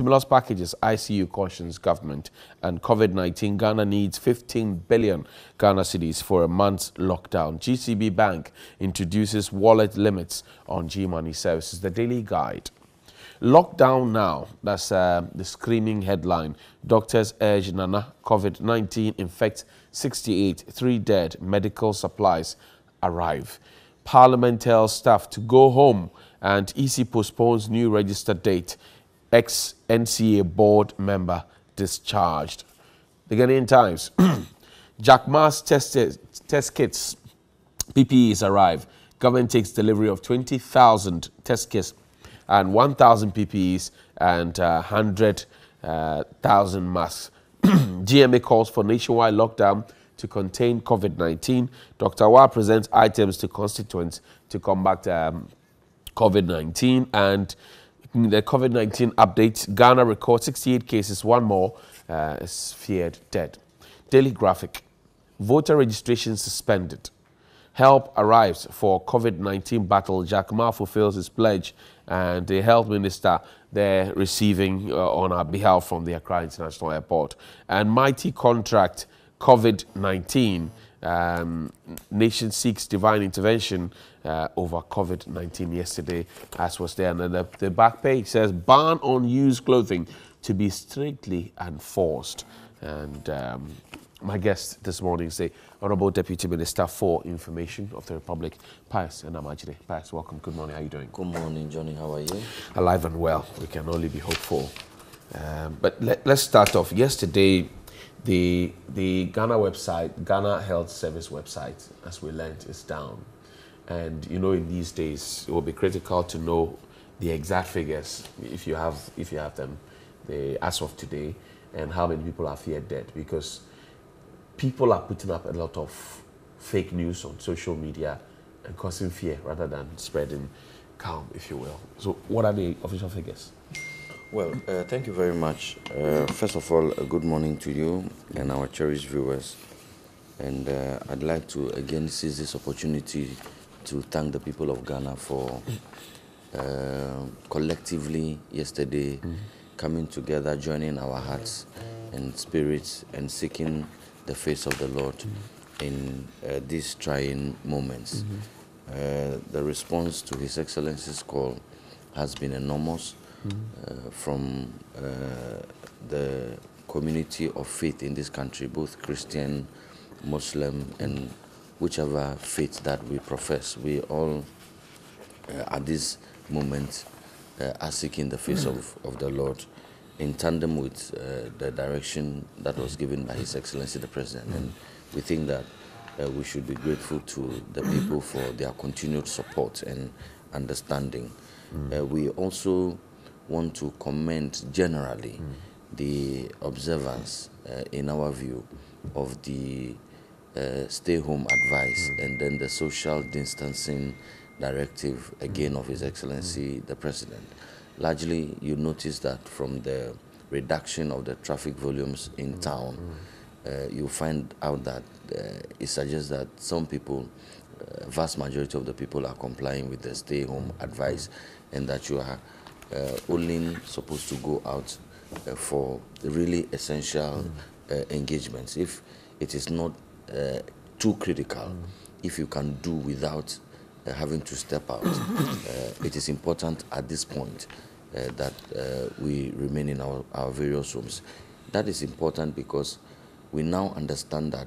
Stimulus packages, ICU cautions government, and COVID-19, Ghana needs 15 billion Ghana cedis for a month's lockdown. GCB Bank introduces wallet limits on G-Money services. The Daily Guide. Lockdown now, that's uh, the screaming headline. Doctors urge Nana, COVID-19 infects 68, three dead, medical supplies arrive. Parliament tells staff to go home and EC postpones new register date. Ex-NCA board member discharged. The Ghanaian Times. Jack Ma's test, test kits, PPEs arrive. Government takes delivery of 20,000 test kits and 1,000 PPEs and uh, 100,000 uh, masks. GMA calls for nationwide lockdown to contain COVID-19. Dr. Wa presents items to constituents to combat um, COVID-19 and the COVID-19 update, Ghana records 68 cases, one more uh, is feared dead. Daily Graphic, voter registration suspended. Help arrives for COVID-19 battle. Jack Ma fulfills his pledge and the health minister there receiving uh, on our behalf from the Accra International Airport. And mighty contract COVID-19. Um, nation seeks divine intervention uh, over COVID-19 yesterday, as was there. And then the, the back page says, ban on used clothing to be strictly enforced. And um, my guest this morning is the Honorable Deputy Minister for Information of the Republic, Pius Enam-Hadzide. Pius, welcome. Good morning. How are you doing? Good morning, Johnny. How are you? Alive and well. We can only be hopeful. Um, but let, us start off. Yesterday, the, the Ghana website, Ghana Health Service website, as we learned, is down. And you know, in these days, it will be critical to know the exact figures if you have if you have them, the, as of today, and how many people are feared dead because people are putting up a lot of fake news on social media and causing fear rather than spreading calm, if you will. So, what are the official figures? Well, uh, thank you very much. Uh, first of all, good morning to you and our cherished viewers. And uh, I'd like to again seize this opportunity to thank the people of Ghana for uh, collectively yesterday mm. coming together, joining our hearts and spirits, and seeking the face of the Lord mm. in uh, these trying moments. Mm-hmm. Uh, the response to His Excellency's call has been enormous mm. from uh, the community of faith in this country, both Christian, Muslim, and whichever faith that we profess. We all, uh, at this moment, uh, are seeking the face of, of the Lord in tandem with uh, the direction that was given by His Excellency the President. And we think that uh, we should be grateful to the people for their continued support and understanding. Mm. Uh, we also want to comment generally mm. the observance, uh, in our view, of the uh, stay home advice mm. and then the social distancing directive again of His Excellency mm. the President. Largely, you notice that from the reduction of the traffic volumes in mm. town, uh, you find out that uh, it suggests that some people, uh, vast majority of the people are complying with the stay home advice and that you are uh, only supposed to go out uh, for really essential engagements. If it is not uh, too critical mm. if you can do without uh, having to step out. uh, it is important at this point uh, that uh, we remain in our, our various rooms. That is important because we now understand that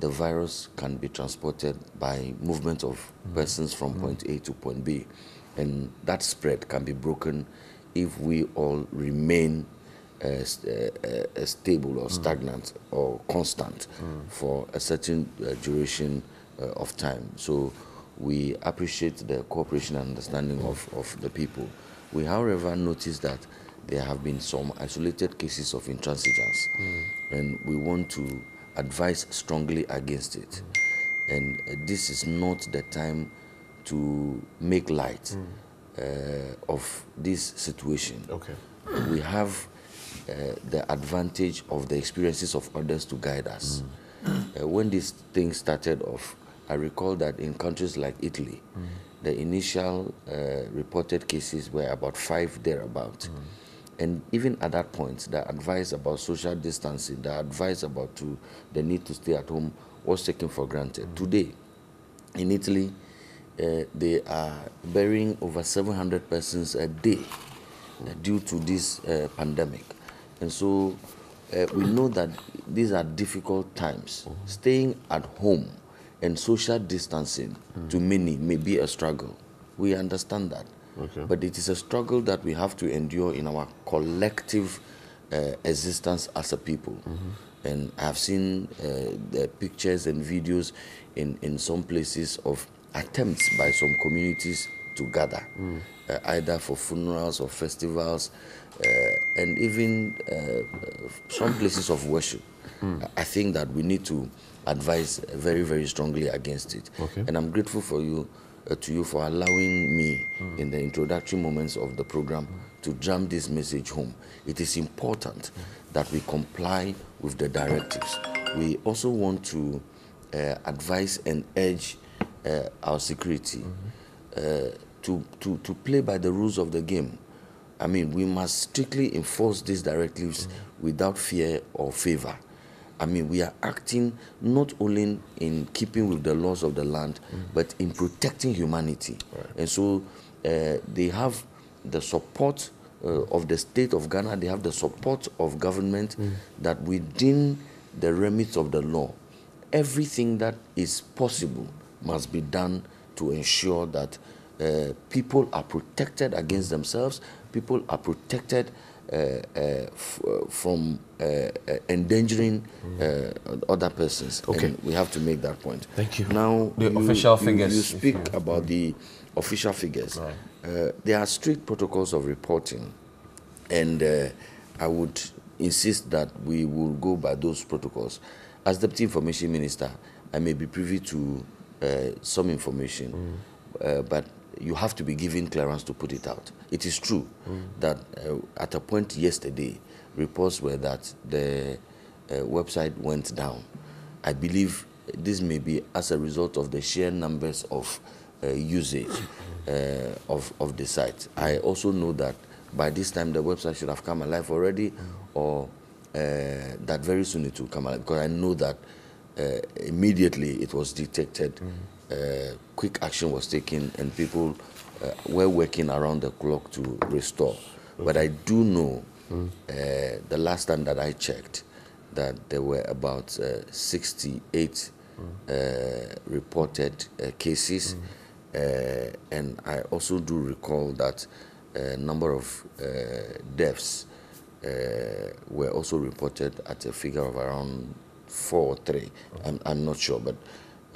the virus can be transported by movement of mm. persons from mm. point A to point B. And that spread can be broken if we all remain stable or stagnant mm. or constant mm. for a certain uh, duration of time. So we appreciate the cooperation and understanding of, of the people. We, however, notice that there have been some isolated cases of intransigence, mm. and we want to advise strongly against it. Mm. And uh, this is not the time to make light mm. uh, of this situation. Okay. We have uh, the advantage of the experiences of others to guide us. Mm. Uh, when this thing started off, I recall that in countries like Italy, mm. the initial uh, reported cases were about five thereabout. Mm. And even at that point, the advice about social distancing, the advice about to, the need to stay at home was taken for granted. Mm. Today, in Italy, uh, they are burying over 700 persons a day uh, due to this pandemic. And so uh, we know that these are difficult times. Mm-hmm. Staying at home and social distancing mm. to many may be a struggle. We understand that. Okay. But it is a struggle that we have to endure in our collective uh, existence as a people. Mm-hmm. And I've seen uh, the pictures and videos in, in some places of attempts by some communities to gather, mm. uh, either for funerals or festivals, and even uh, some places of worship. Mm. I think that we need to advise very, very strongly against it. Okay. And I'm grateful for you, uh, to you for allowing me mm. in the introductory moments of the program to jam this message home. It is important that we comply with the directives. We also want to uh, advise and urge uh, our security uh, to, to, to play by the rules of the game. I mean, we must strictly enforce these directives mm-hmm. without fear or favor. I mean, we are acting not only in keeping with the laws of the land, mm. but in protecting humanity. Right. And so uh, they have the support uh, of the state of Ghana, they have the support of government mm. that within the remits of the law, everything that is possible must be done to ensure that uh, people are protected against themselves, people are protected uh, uh, from uh, uh, endangering uh, other persons. Okay. And we have to make that point. Thank you. Now, the you, official figures. You speak you, about the official figures. Right. there are strict protocols of reporting, and I would insist that we will go by those protocols. As Deputy Information Minister, I may be privy to uh, some information, mm. uh, but you have to be given clearance to put it out. It is true mm. that uh, at a point yesterday, reports were that the uh, website went down. I believe this may be as a result of the sheer numbers of uh, usage uh, of, of the site. I also know that by this time the website should have come alive already, or that very soon it will come alive, because I know that uh, immediately it was detected. Mm. Uh, quick action was taken, and people uh, were working around the clock to restore. But I do know mm. the last time that I checked that there were about 68 mm. reported cases. Uh, and I also do recall that a number of uh, deaths uh, were also reported at a figure of around four or three. I'm, I'm not sure, but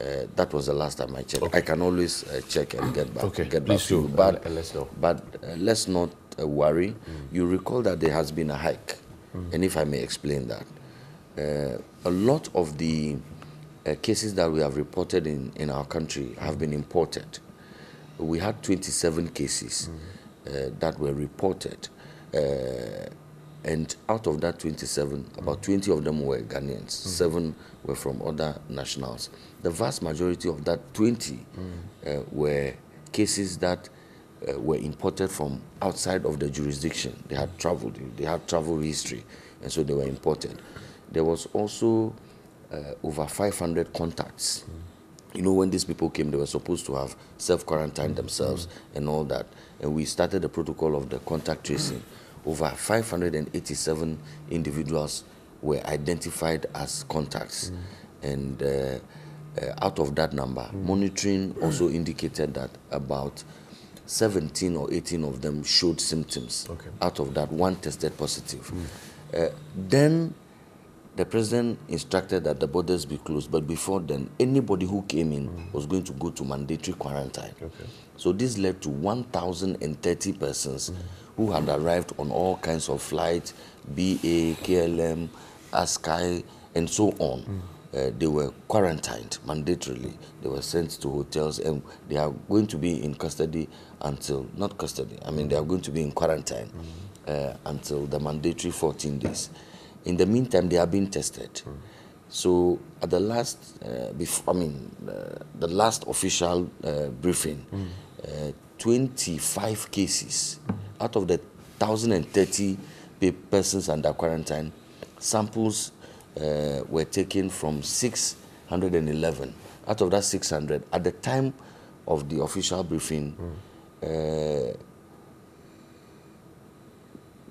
uh, that was the last time I checked. Okay. I can always uh, check and get back. Okay, get please do. But, uh, let's know. But uh, let's not uh, worry. Mm. You recall that there has been a hike, mm. and if I may explain that, uh, a lot of the cases that we have reported in, in our country have been imported. We had 27 cases mm. that were reported and out of that 27, mm. about 20 of them were Ghanaians, mm. seven were from other nationals. The vast majority of that 20 mm. uh, were cases that uh, were imported from outside of the jurisdiction. They had traveled, they had travel history, and so they were imported. There was also uh, over 500 contacts. Mm. You know, when these people came, they were supposed to have self quarantined themselves mm. and all that. And we started the protocol of the contact tracing over 587 individuals were identified as contacts. Mm. And uh, uh, out of that number, mm. monitoring also indicated that about 17 or 18 of them showed symptoms. Okay. Out of that, one tested positive. Mm. Uh, then the president instructed that the borders be closed, but before then, anybody who came in mm. was going to go to mandatory quarantine. Okay. So this led to 1,030 persons mm who had arrived on all kinds of flights, BA, KLM, and so on. Mm. Uh, they were quarantined mandatorily. They were sent to hotels and they are going to be in custody until, not custody, I mean, they are going to be in quarantine mm. uh, until the mandatory 14 days. In the meantime, they are being tested. Mm. So at the last, uh, before, I mean, uh, the last official uh, briefing, mm. uh, 25 cases out of the 1,030 persons under quarantine. Samples uh, were taken from 611. Out of that 600, at the time of the official briefing, mm. uh,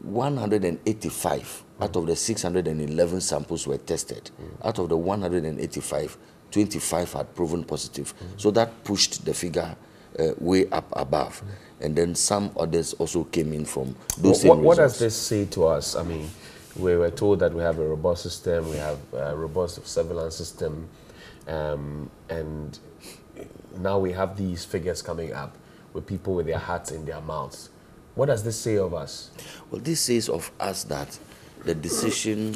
185 mm. out of the 611 samples were tested. Mm. Out of the 185, 25 had proven positive. Mm. So that pushed the figure uh, way up above. And then some others also came in from those what, what does this say to us? I mean, we were told that we have a robust system, we have a robust surveillance system, um, and now we have these figures coming up with people with their hearts in their mouths. What does this say of us? Well, this says of us that the decision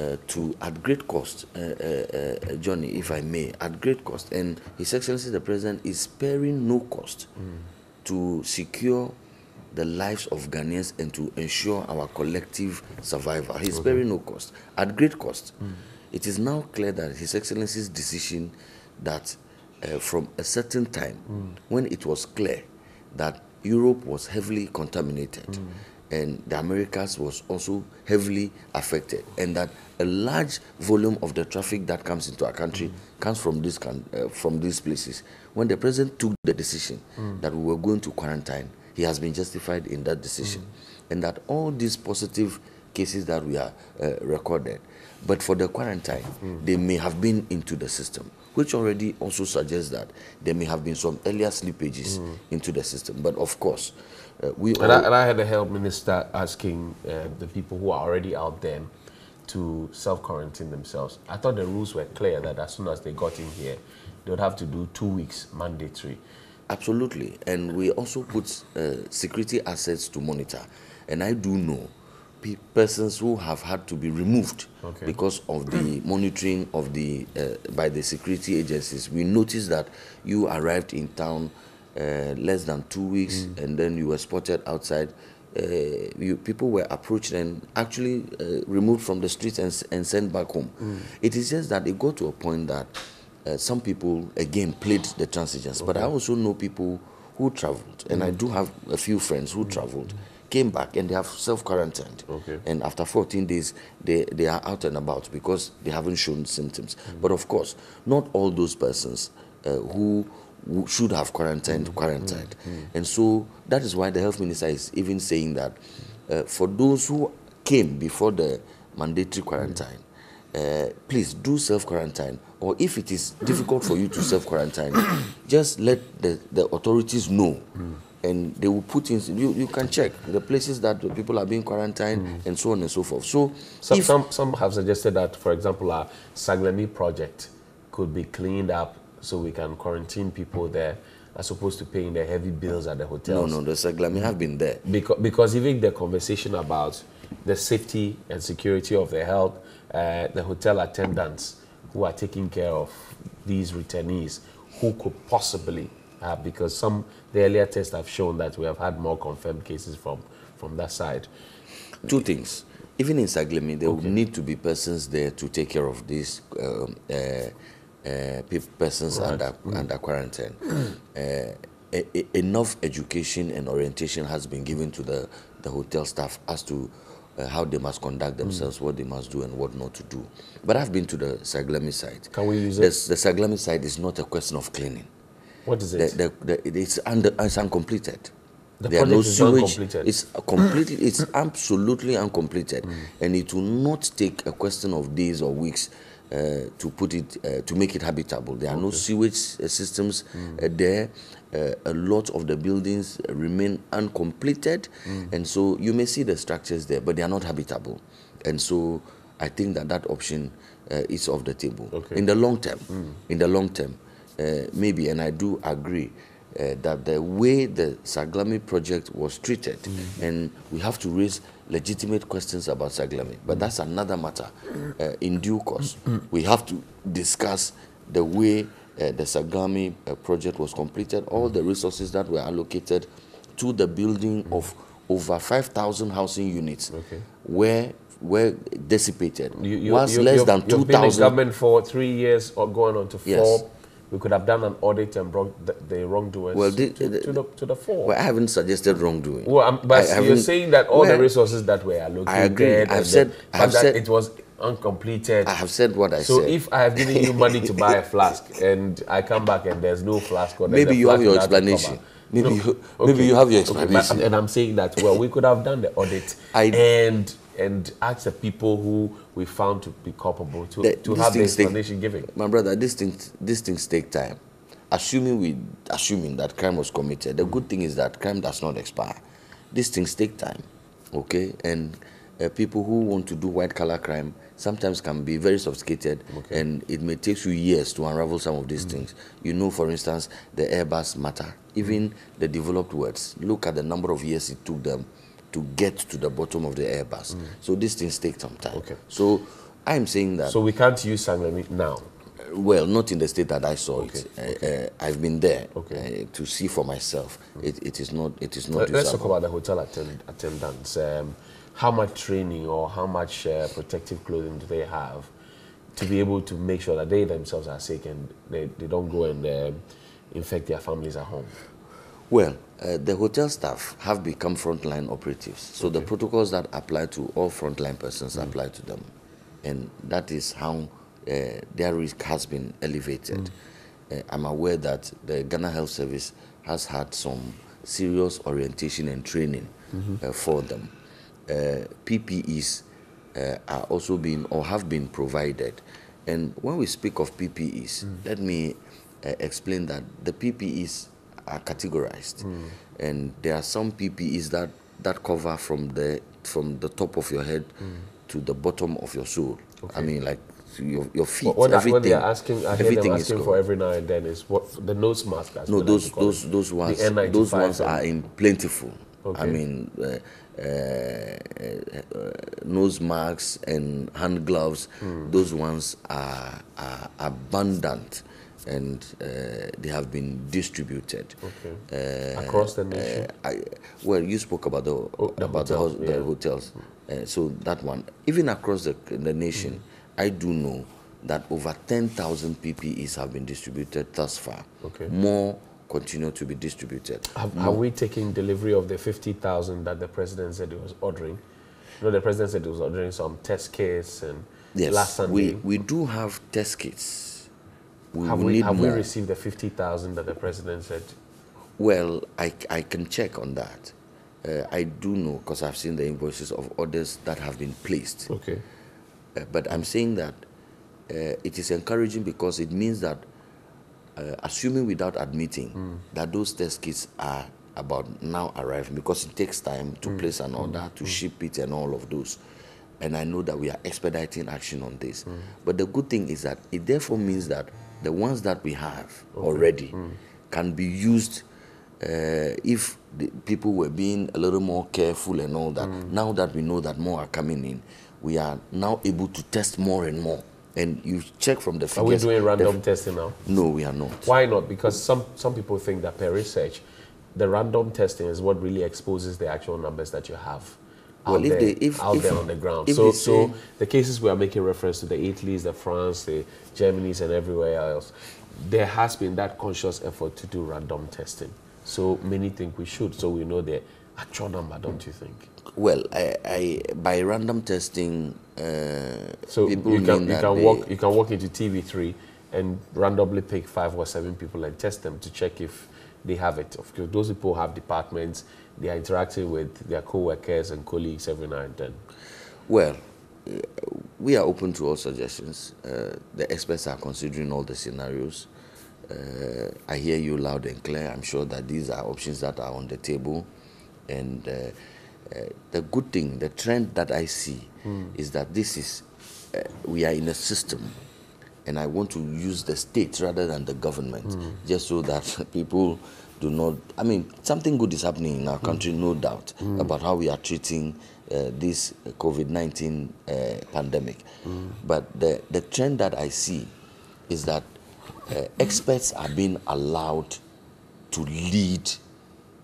uh, to, at great cost, uh, uh, uh, Johnny, if I may, at great cost, and His Excellency the President is sparing no cost mm. To secure the lives of Ghanaians and to ensure our collective survival. He's okay. sparing no cost, at great cost. Mm. It is now clear that His Excellency's decision that uh, from a certain time, mm. when it was clear that Europe was heavily contaminated mm. and the Americas was also heavily affected, and that a large volume of the traffic that comes into our country mm. comes from, this, uh, from these places. When the president took the decision mm. that we were going to quarantine, he has been justified in that decision. Mm. And that all these positive cases that we are uh, recorded, but for the quarantine, mm. they may have been into the system, which already also suggests that there may have been some earlier slippages mm. into the system. But of course, uh, we and I, and I, had the health minister asking uh, the people who are already out there to self quarantine themselves. I thought the rules were clear that as soon as they got in here, they would have to do two weeks mandatory. Absolutely. And we also put uh, security assets to monitor. And I do know persons who have had to be removed okay. because of the monitoring of the uh, by the security agencies. We noticed that you arrived in town uh, less than two weeks, mm. and then you were spotted outside. Uh, you, people were approached and actually uh, removed from the streets and, and sent back home. Mm. It is just that it got to a point that uh, some people again played the transitions. Okay. But I also know people who traveled, and mm. I do have a few friends who mm. traveled, came back and they have self quarantined. Okay. And after 14 days, they, they are out and about because they haven't shown symptoms. Mm. But of course, not all those persons uh, who should have quarantined, mm. quarantined. Mm. Mm. And so that is why the health minister is even saying that uh, for those who came before the mandatory quarantine, uh, please do self quarantine. Or if it is difficult for you to self quarantine, just let the, the authorities know. Mm. And they will put in, you, you can check the places that people are being quarantined mm. and so on and so forth. So, some, some, some have suggested that, for example, our Saglemi project could be cleaned up so we can quarantine people there as opposed to paying the heavy bills at the hotels. No, no, the Saglemi have been there. Because, because even the conversation about the safety and security of the health uh, the hotel attendants who are taking care of these returnees who could possibly have, because some the earlier tests have shown that we have had more confirmed cases from from that side. Two things. Even in Saglemi, there okay. will need to be persons there to take care of these um, uh, uh, persons right. under, mm. under quarantine. Uh, enough education and orientation has been given to the, the hotel staff as to uh, how they must conduct themselves, mm. what they must do, and what not to do. But I've been to the Saglemi site. Can we use it? The, the Saglemi site is not a question of cleaning. What is it? The, the, the, it's, under, it's uncompleted. The there project no is sewage. uncompleted. It's completely. it's absolutely uncompleted, mm. and it will not take a question of days or weeks uh, to put it uh, to make it habitable. There are okay. no sewage uh, systems mm. uh, there uh, a lot of the buildings remain uncompleted, mm. and so you may see the structures there, but they are not habitable. And so I think that that option uh, is off the table. Okay. In the long term, mm. in the long term, uh, maybe, and I do agree. Uh, that the way the Saglemi project was treated, mm. and we have to raise legitimate questions about Saglemi, but that's another matter. Uh, in due course, we have to discuss the way uh, the Saglemi uh, project was completed, all the resources that were allocated to the building of over 5,000 housing units okay. were were dissipated. You, you, was you, less than 2,000. You've been in government for three years or going on to yes. four we could have done an audit and brought the, the wrongdoers Well, the- to, the- to, the, to the fore. Well, I haven't suggested wrongdoing. Well, um, but I you're saying that all the resources that were allocated, agree. I've said- I've said- it was uncompleted. I have said what I so said. So if I have given you money to buy a flask and I come back and there's no flask, or Maybe you have your explanation. Maybe No, you- maybe you have your explanation. and I'm saying that well, we could have done the audit I- and and asked the people who we found to be culpable to, The- to have the explanation given. My brother, these things, these things take time. Assuming we, assuming that crime was committed, the good thing is that crime does not expire. These things take time, okay? And uh, people who want to do white collar crime sometimes can be very sophisticated, Okay. and it may take you years to unravel some of these things. You know, for instance, the Airbus matter, even the developed words. Look at the number of years it took them to get to the bottom of the Airbus. So these things take some time. Okay. So I'm saying that So we can't use Saglemi now. well, not in the state that I saw Okay, it. Uh, uh, I've been there Okay. uh, to see for myself. It, it is not. It is not. Let- Let's talk about the hotel attend- attendants. Um, how much training or how much uh, protective clothing do they have to be able to make sure that they themselves are safe and they, they don't go and um, infect their families at home? Well, uh, the hotel staff have become frontline operatives. So the protocols that apply to all frontline persons apply to them, and that is how uh, their risk has been elevated. Uh, I'm aware that the Ghana Health Service has had some serious orientation and training uh, for them. Uh, PPEs uh, are also being or have been provided. And when we speak of PPEs, let me uh, explain that the PPEs are categorized, and there are some PPEs that that cover from the from the top of your head to the bottom of your soul. I mean, like your, your feet, What, what, everything. what they are asking, I hear everything them asking for every now and then is what the nose mask. No, what I like those those those ones those ones are in plentiful. I mean, uh, nose masks and hand gloves. Hmm. Those ones are, are abundant, and uh, they have been distributed. Okay. Uh, Across the nation? uh, I, well, you spoke about the Oh, the about the, hotels, the yeah. hotels. Uh, so that one, even across the the nation, Hmm. I do know that over ten thousand PPEs have been distributed thus far. Okay. More continue to be distributed. Have, have we taken delivery of the 50,000 that the president said he was ordering? No, the president said he was ordering some test kits and Yes, last Sunday. we we do have test kits. We have we, need have we received the 50,000 that the president said? Well, I, I can check on that. Uh, I do know because I've seen the invoices of orders that have been placed. Okay. Uh, but I'm saying that uh, it is encouraging because it means that, uh, assuming without admitting that those test kits are about now arriving, because it takes time to mm. place an order, mm. to mm. ship it, and all of those. And I know that we are expediting action on this. But the good thing is that it therefore means that the ones that we have already can be used uh, if the people were being a little more careful and all that. Now that we know that more are coming in, we are now able to test more and more. And you check from the figures. Are we doing random testing now? no, we are not. Why not? Because some, some people think that per research, the random testing is what really exposes the actual numbers that you have. Well, out if there, they- if- out if- there on the ground. So, they so the cases we are making reference to, the Italy's, the France, the Germany's, and everywhere else, there has been that conscious effort to do random testing. So many think we should, so we know the actual number, don't you think? Well, I, I by random testing, uh, So people you can you can walk you can walk into TV3 and randomly pick five or seven people and test them to check if they have it. Of course, those people have departments. They are interacting with their co-workers and colleagues every now and then. Well, uh, we are open to all suggestions. Uh, the experts are considering all the scenarios. Uh, I hear you loud and clear. I'm sure that these are options that are on the table. And uh, uh, the good thing, the trend that I see is that this is, uh, we are in a system. And I want to use the state rather than the government, just so that people do not. I mean, something good is happening in our country, no doubt, about how we are treating uh, this COVID 19 uh, pandemic. But the, the trend that I see is that uh, experts are being allowed to lead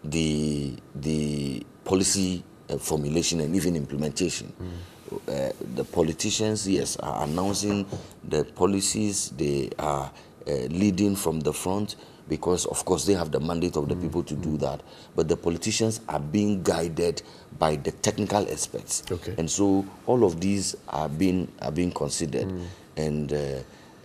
the, the policy uh, formulation and even implementation. Uh, the politicians, yes, are announcing the policies, they are uh, leading from the front because, of course, they have the mandate of the Mm. people to do that. But the politicians are being guided by the technical aspects. Okay. And so all of these are being, are being considered. Mm. And uh,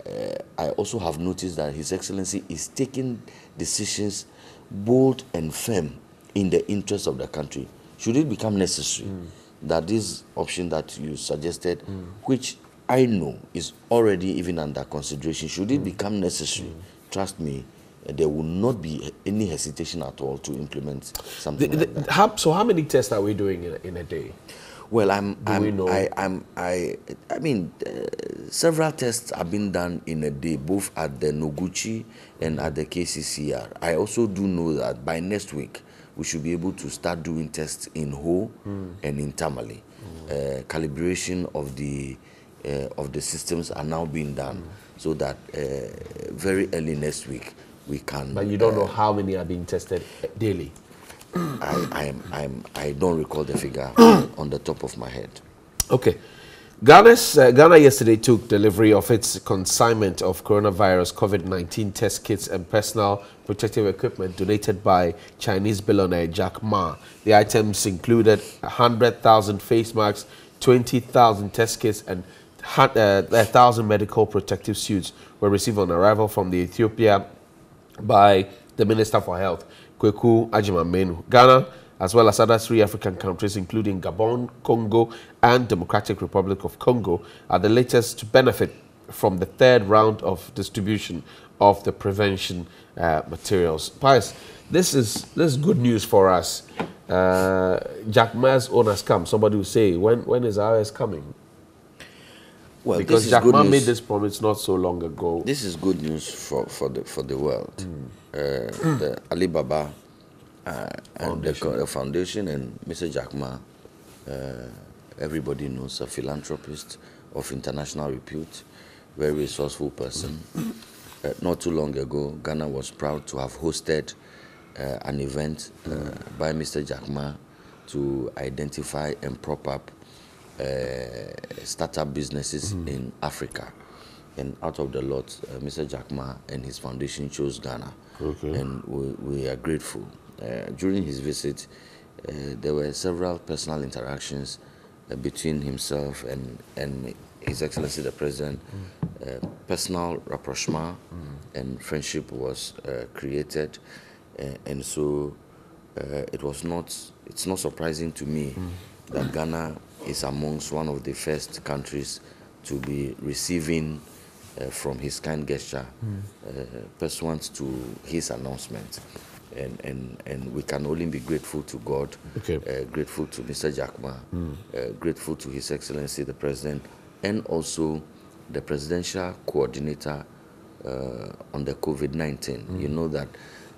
uh, I also have noticed that His Excellency is taking decisions bold and firm in the interest of the country. Should it become necessary that this option that you suggested, which I know is already even under consideration, should it become necessary, trust me, uh, there will not be any hesitation at all to implement something The- like the- that. how, so how many tests are we doing in a, in a day? Well, I'm, we I'm, know? I, I'm, I, I mean, uh, several tests have been done in a day, both at the Noguchi and at the KCCR. I also do know that by next week we should be able to start doing tests in Ho and in Tamale. Uh, calibration of the uh, of the systems are now being done, so that uh, very early next week we can. But you don't uh, know how many are being tested daily. I, I'm, I'm, I don't recall the figure on the top of my head. Okay. Ghana's, uh, Ghana yesterday took delivery of its consignment of coronavirus COVID 19 test kits and personal protective equipment donated by Chinese billionaire Jack Ma. The items included 100,000 face masks, 20,000 test kits, and uh, 1,000 medical protective suits were received on arrival from the Ethiopia by the Minister for Health, Kweku Agyeman-Manu. Ghana, as well as other three African countries, including Gabon, Congo, and Democratic Republic of Congo, are the latest to benefit from the third round of distribution of the prevention uh, materials. Pius, this is this is good news for us. Uh, Jack Ma's own has come. Somebody will say, when when is ours coming? Well, Because this is Jack Ma made this promise not so long ago. This is good news for, for the for the world. Uh, the Alibaba uh, and the the foundation and Mr. Jack Ma, uh, everybody knows a philanthropist of international repute, very resourceful person. Uh, not too long ago, Ghana was proud to have hosted uh, an event uh, by Mr. Jack Ma to identify and prop up uh, startup businesses in Africa. And out of the lot, uh, Mr. Jack Ma and his foundation chose Ghana. Okay. And we, we are grateful. Uh, during his visit, uh, there were several personal interactions uh, between himself and, and His Excellency the President. Uh, personal rapprochement and friendship was uh, created. And so uh, it was not, it's not surprising to me that Ghana is amongst one of the first countries to be receiving uh, from his kind gesture uh, pursuant to his announcement. And, and, and we can only be grateful to God, Okay. uh, grateful to Mr. Jack Ma, uh, grateful to His Excellency the President, and also the Presidential Coordinator uh, on the COVID 19. You know that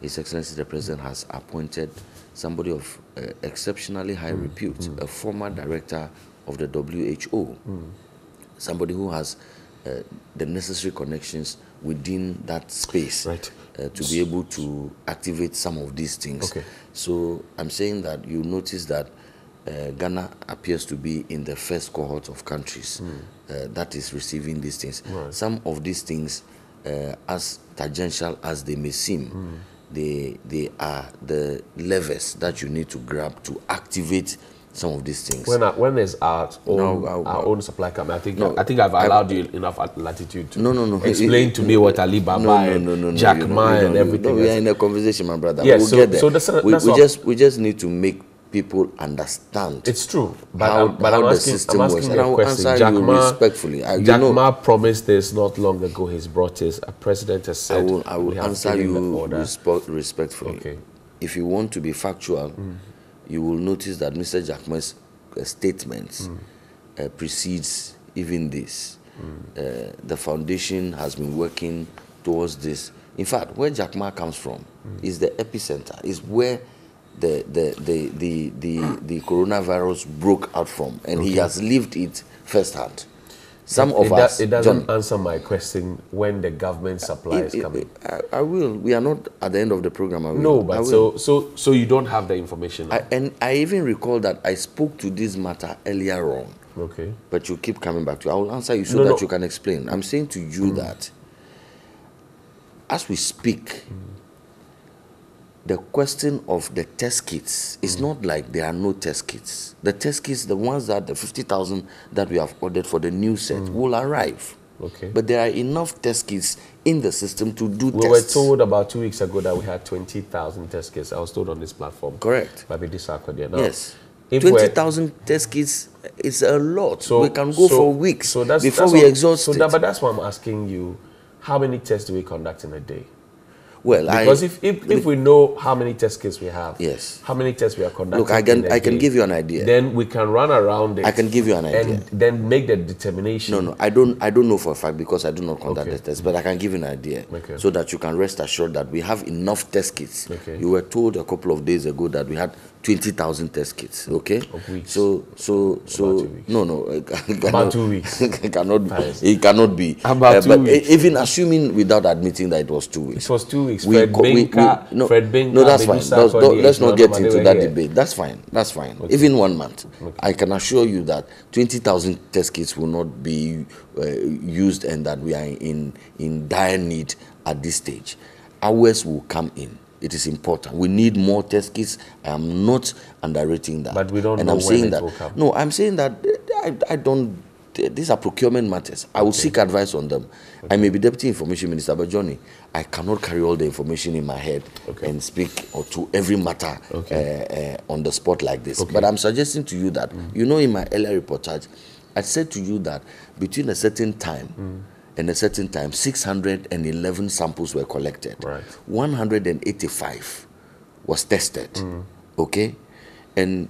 His Excellency the President has appointed somebody of uh, exceptionally high repute, a former director of the WHO, somebody who has uh, the necessary connections within that space Right. Uh, to be able to activate some of these things. Okay. So I'm saying that you notice that uh, Ghana appears to be in the first cohort of countries uh, that is receiving these things. Right. Some of these things, uh, as tangential as they may seem, they they are the levers that you need to grab to activate some of these things. When, are, when is our own, No, I- our own supply coming? I think No, I think I've I- allowed you enough latitude to No, no, no. explain It- to me what Alibaba no, and no, no, no, Jack Ma and everything. We are in a conversation, my brother. Yes, we'll so- get there. so that's- we, that's we what- just we just need to make people understand It's true, but, how, I'm, but how I'm the asking, system I'm works. And I will answer Jack you Ma, respectfully. I, Jack know, Ma promised this not long ago. He's brought this. A president has I said will, I will answer you respe- respectfully. Okay. If you want to be factual, mm. You will notice that Mr. Jack Ma's uh, statements uh, precedes even this. Uh, the foundation has been working towards this. In fact, where Jack Ma comes from is the epicenter, is where the, the, the, the, the, the coronavirus broke out from, and he has lived it firsthand. Some it, of do- us, it doesn't John, answer my question when the government supply is it- it- coming. I, I will. We are not at the end of the program. No, but so so so you don't have the information. I, and I even recall that I spoke to this matter earlier on, okay. but you keep coming back to. it. I will answer you so No, that no. you can explain. I'm saying to you mm. that as we speak, mm. The question of the test kits is mm. not like there are no test kits. The test kits, the ones that the 50,000 that we have ordered for the new set, mm. will arrive. Okay. But there are enough test kits in the system to do we tests. were told about two weeks ago that we had 20,000 test kits. I was told on this platform. Correct. By Badu Sarkodie. Yes. 20,000 test kits is a lot. So we can go so, for weeks so that's, before that's we what, exhaust so. That, but that's why I'm asking you, how many tests do we conduct in a day? Well, because I, if, if, if we know how many test kits we have, yes, how many tests we are conducting, look, I can I can give you an idea. Then we can run around it. I can give you an idea, and then make the determination. No, no, I don't I don't know for a fact because I do not conduct okay. the test, but I can give you an idea okay. so that you can rest assured that we have enough test kits. Okay. You were told a couple of days ago that we had 20,000 test kits, okay? Weeks. So, so, so, no, no. It cannot, About two weeks. it cannot, it cannot be. About uh, two but weeks. even assuming without admitting that it was two weeks. It was two weeks. We, Fred we, Binka, we, no, Fred Binka, no, that's fine. Let's, let's not get into that here. debate. That's fine. That's fine. Okay. Even one month. Okay. I can assure you that 20,000 test kits will not be uh, used and that we are in, in dire need at this stage. Ours will come in it is important. We need more test kits. I am not underrating that. But we don't and know I'm when saying it that, will come. No, I'm saying that I, I don't. These are procurement matters. I will okay. seek advice on them. Okay. I may be deputy information minister, but Johnny, I cannot carry all the information in my head okay. and speak or to every matter uh, uh, on the spot like this. But I'm suggesting to you that mm. you know, in my earlier reportage, I said to you that between a certain time. Mm and a certain time, 611 samples were collected. Right. 185 was tested. Mm. Okay? And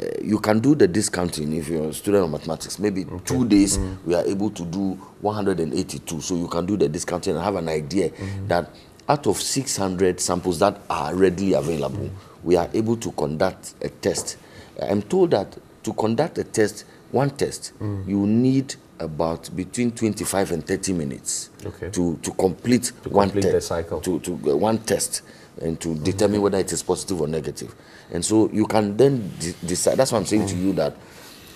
uh, you can do the discounting if you're a student of mathematics. Maybe okay. two days mm. we are able to do 182. So you can do the discounting and have an idea mm. that out of 600 samples that are readily available, mm. we are able to conduct a test. I'm told that to conduct a test, one test, Mm. you need about between 25 and 30 minutes okay. to, to complete to one complete the cycle. To, to uh, one test and to mm -hmm. determine whether it is positive or negative. And so you can then de decide. That's what I'm saying mm. to you that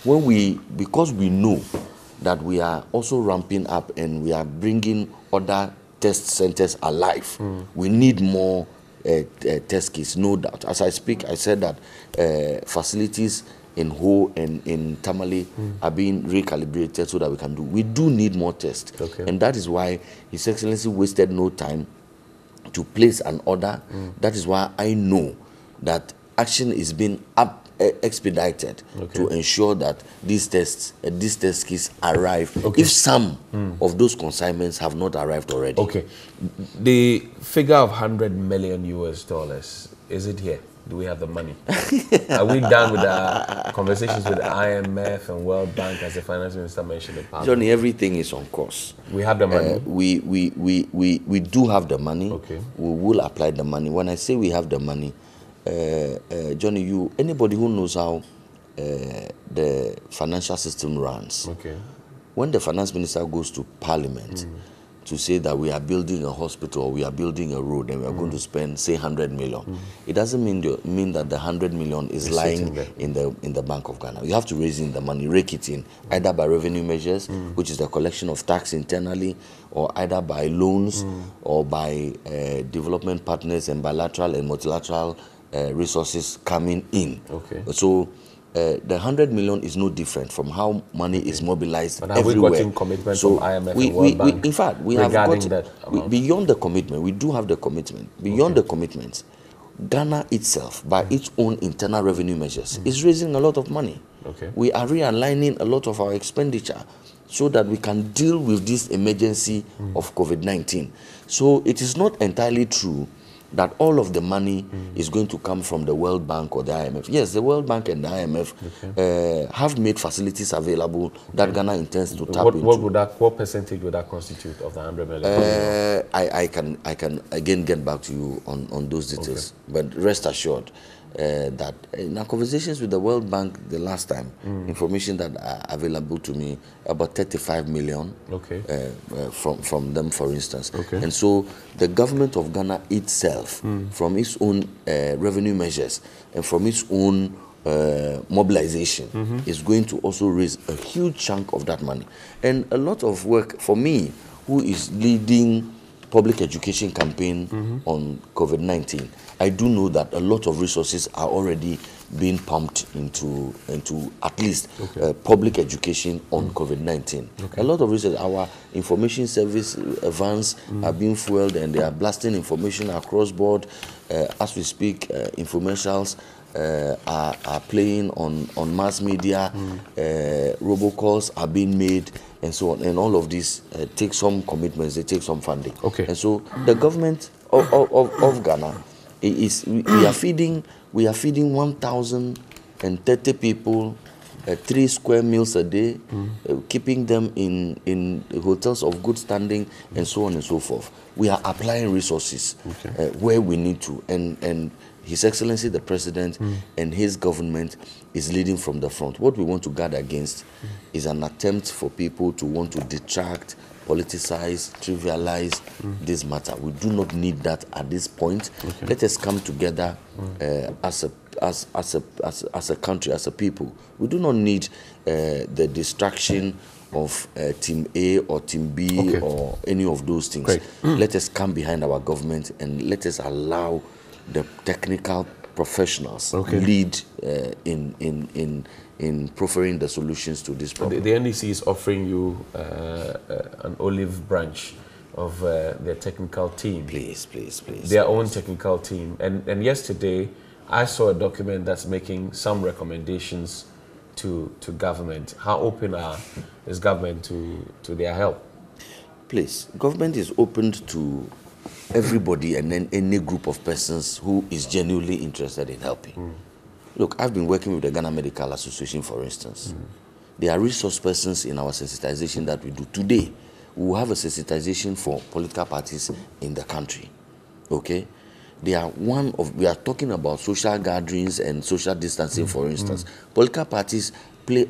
when we, because we know that we are also ramping up and we are bringing other test centers alive, mm. we need more uh, uh, test kits, no doubt. As I speak, I said that uh, facilities in Ho and in Tamale mm. are being recalibrated so that we can do. We do need more tests. Okay. And that is why His Excellency wasted no time to place an order. Mm. That is why I know that action is being up, uh, expedited okay. to ensure that these tests, uh, these test kits arrive. Okay. If some mm. of those consignments have not arrived already. Okay. The figure of 100 million US dollars, is it here? Do we have the money? Are we done with the conversations with the IMF and World Bank, as the finance minister mentioned Johnny, everything is on course. We have the money. Uh, we, we, we, we, we do have the money. Okay. We will apply the money. When I say we have the money, Johnny, you anybody who knows how uh, the financial system runs. Okay. When the finance minister goes to Parliament. Mm to say that we are building a hospital or we are building a road and we are mm. going to spend say 100 million mm. it doesn't mean the, mean that the 100 million is it's lying in the in the bank of ghana you have to raise in the money rake it in either by revenue measures mm. which is the collection of tax internally or either by loans or by uh, development partners and bilateral and multilateral uh, resources coming in okay so uh, the 100 million is no different from how money is mobilized but have everywhere. we gotten commitment so from IMF we, and World we, Bank we, in fact, we have got that we, beyond the commitment. We do have the commitment. Beyond Okay. the commitments, Ghana itself, by its own internal revenue measures, Mm. is raising a lot of money. Okay. We are realigning a lot of our expenditure so that we can deal with this emergency Mm. of COVID 19. So it is not entirely true that all of the money Mm. is going to come from the World Bank or the IMF. Yes, the World Bank and the IMF uh, have made facilities available that Ghana intends to tap What, into. what would that what percentage would that constitute of the 100 million? Uh, I, I can I can again get back to you on, on those details. But rest assured uh, that in our conversations with the World Bank the last time, information that are available to me about 35 million okay. uh, uh, from from them, for instance. Okay. And so the government of Ghana itself, from its own uh, revenue measures and from its own uh, mobilization, is going to also raise a huge chunk of that money. And a lot of work for me, who is leading public education campaign mm-hmm. on COVID 19, I do know that a lot of resources are already being pumped into into at least okay. uh, public education on mm. COVID 19. Okay. A lot of research, our information service uh, vans mm. are being fueled and they are blasting information across board. Uh, as we speak, uh, infomercials uh, are, are playing on, on mass media, mm. uh, robocalls are being made, and so on. And all of this uh, take some commitments, they take some funding. Okay. And so the government of, of, of Ghana is we, we are feeding we are feeding 1,030 people uh, three square meals a day, mm. uh, keeping them in, in hotels of good standing, and so on and so forth. We are applying resources okay. uh, where we need to, and, and his Excellency the President mm. and his government is leading from the front. What we want to guard against mm. is an attempt for people to want to detract, politicize, trivialize mm. this matter. We do not need that at this point. Okay. Let us come together mm. uh, as a as as a as, as a country, as a people. We do not need uh, the distraction of uh, team A or team B okay. or any of those things. Let us come behind our government and let us allow the technical professionals okay. lead uh, in, in, in, in proffering the solutions to this problem. The, the NDC is offering you uh, uh, an olive branch of uh, their technical team. Please, please, please. Their please. own technical team. And, and yesterday, I saw a document that's making some recommendations to, to government. How open are, is government to, to their help? Please, government is open to everybody and then any group of persons who is genuinely interested in helping. Mm. Look, I've been working with the Ghana Medical Association, for instance. Mm. There are resource persons in our sensitization that we do. Today, we will have a sensitization for political parties in the country. Okay? They are one of, we are talking about social gatherings and social distancing, mm. for instance. Mm. Political parties play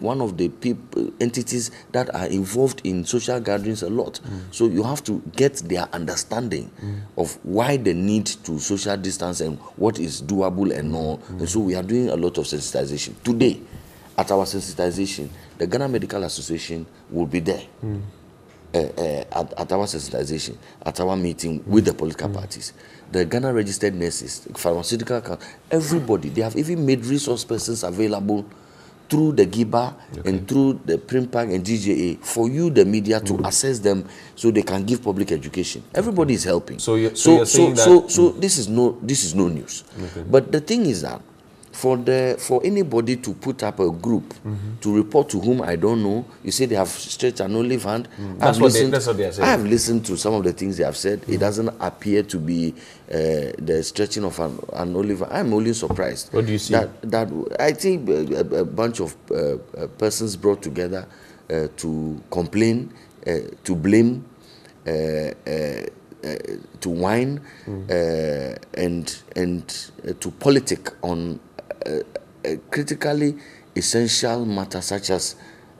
one of the people, entities that are involved in social gatherings a lot. Mm. So you have to get their understanding mm. of why the need to social distance and what is doable and all. Mm. And so we are doing a lot of sensitization. Today, at our sensitization, the Ghana Medical Association will be there. Uh, uh, at, at, our sensitization, at our meeting with the political parties, the Ghana registered nurses, pharmaceutical, everybody, they have even made resource persons available through the GIBA okay. and through the PRINPAG and GJA for you, the media, to mm. assess them so they can give public education. Everybody okay. is helping. So, you're, so, so, so, so, so, this is no this is no news. Okay. But the thing is that for the for anybody to put up a group mm-hmm. to report to whom I don't know, you say they have stretched an olive hand. Mm. That's, what listened, they, that's what they are saying. I have listened to some of the things they have said. Mm. It doesn't appear to be uh, the stretching of an, an olive. I'm only surprised. What do you see? That, that I think a, a bunch of uh, uh persons brought together uh, to complain, uh, to blame. Uh, to whine mm. and and to politic on critically essential matter such as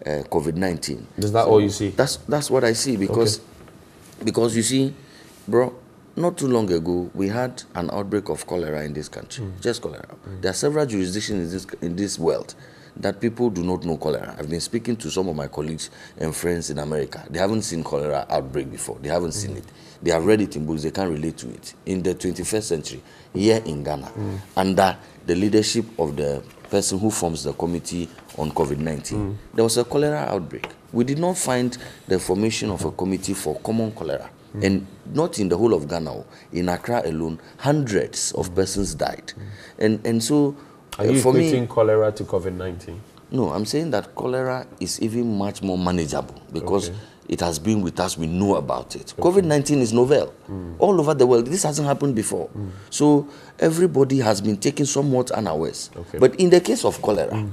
uh, COVID nineteen. Is that so all you see? That's that's what I see because okay. because you see, bro. Not too long ago, we had an outbreak of cholera in this country. Mm. Just cholera. Mm. There are several jurisdictions in this in this world that people do not know cholera. I've been speaking to some of my colleagues and friends in America. They haven't seen cholera outbreak before. They haven't mm. seen it. They have read it in books. They can't relate to it. In the 21st century, here in Ghana, mm. under the leadership of the person who forms the committee on COVID 19, mm. there was a cholera outbreak. We did not find the formation of a committee for common cholera. Mm. And not in the whole of Ghana, in Accra alone, hundreds of persons died. And, and so, are you uh, for equating me, cholera to COVID 19? No, I'm saying that cholera is even much more manageable because okay. It has been with us. We know about it. Okay. COVID 19 is novel. Mm. All over the world. This hasn't happened before. Mm. So everybody has been taken somewhat unawares. Okay. But in the case of cholera, mm.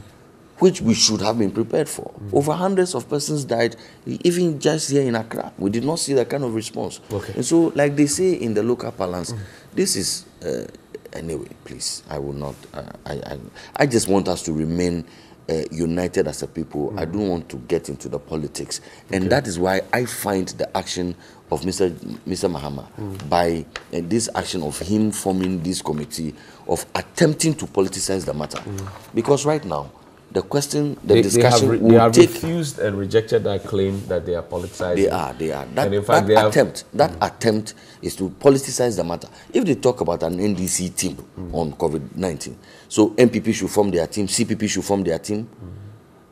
which we should have been prepared for, over hundreds of persons died, even just here in Accra. We did not see that kind of response. Okay. And so, like they say in the local parlance, this is. Uh, anyway, please, I will not. Uh, I, I, I just want us to remain uh, united as a people. Mm. I don't want to get into the politics, and okay. that is why I find the action of Mr. Mr. Mahama mm. by uh, this action of him forming this committee of attempting to politicize the matter, mm. because right now the question, the they, discussion they have, will have take. refused and rejected that claim that they are politicizing. They are, they are. That, And in fact, that they have- attempt, that attempt is to politicize the matter. If they talk about an NDC team mm. on COVID-19, so NPP should form their team, CPP should form their team. Mm.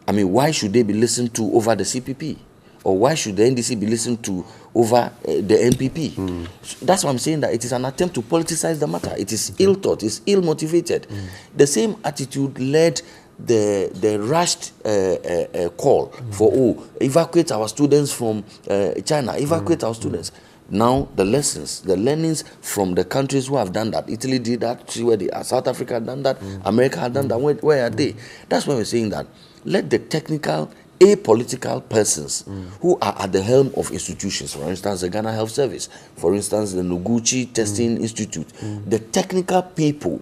I mean, why should they be listened to over the CPP? Or why should the NDC be listened to over uh, the NPP? Mm. So that's why I'm saying that it is an attempt to politicize the matter. It is ill thought, it's ill motivated. The same attitude led the the rushed uh, uh, uh, call for oh evacuate our students from uh, China, evacuate our students. Now the lessons, the learnings from the countries who have done that. Italy did that. See where they are. South Africa done that. America had done that. Where, where are they? That's why we're saying that. Let the technical, apolitical persons who are at the helm of institutions, for instance, the Ghana Health Service, for instance, the Noguchi Testing Institute, the technical people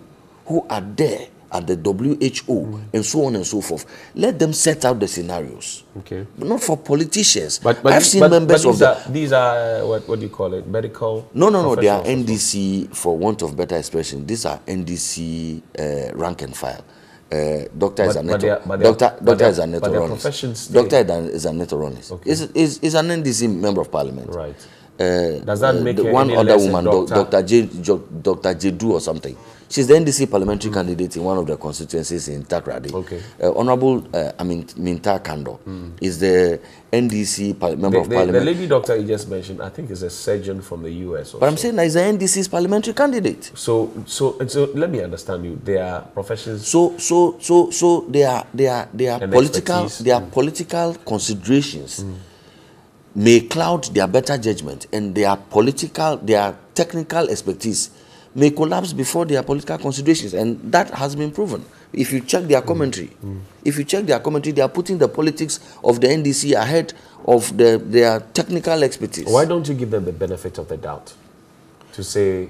who are there at the WHO and so on and so forth, let them set out the scenarios. Okay. But not for politicians. But, but, I've seen but, members but of these the are, these are uh, what, what do you call it? Medical? no, no, no. They are. NDC, for want of better expression. These are NDC uh, rank and file. Uh, doctor is a but they are- but they are- doctor, doctor is a but their Ronis. professions stay. Doctor is a. Okay. Is, is, is an NDC member of parliament. Right. Uh, Does that uh, make the one other woman, doc- doctor? Dr. J. Jedu or something? She's the NDC parliamentary candidate in one of the constituencies in Takoradi. Hmm. Okay. Uh, Honorable uh, I mean, Mintah Akandoh is the NDC par- member The, of the, parliament. the lady doctor you just mentioned, I think, is a surgeon from the US. but I'm also. saying that is the NDC's parliamentary candidate. So, so, and so let me understand you. Their professions. So, so, so, so they are, they are, they are political, expertise. their political considerations may cloud their better judgment, and their political, their technical expertise may collapse before their political considerations, and that has been proven. If you check their commentary, if you check their commentary, they are putting the politics of the NDC ahead of the, their technical expertise. Why don't you give them the benefit of the doubt to say,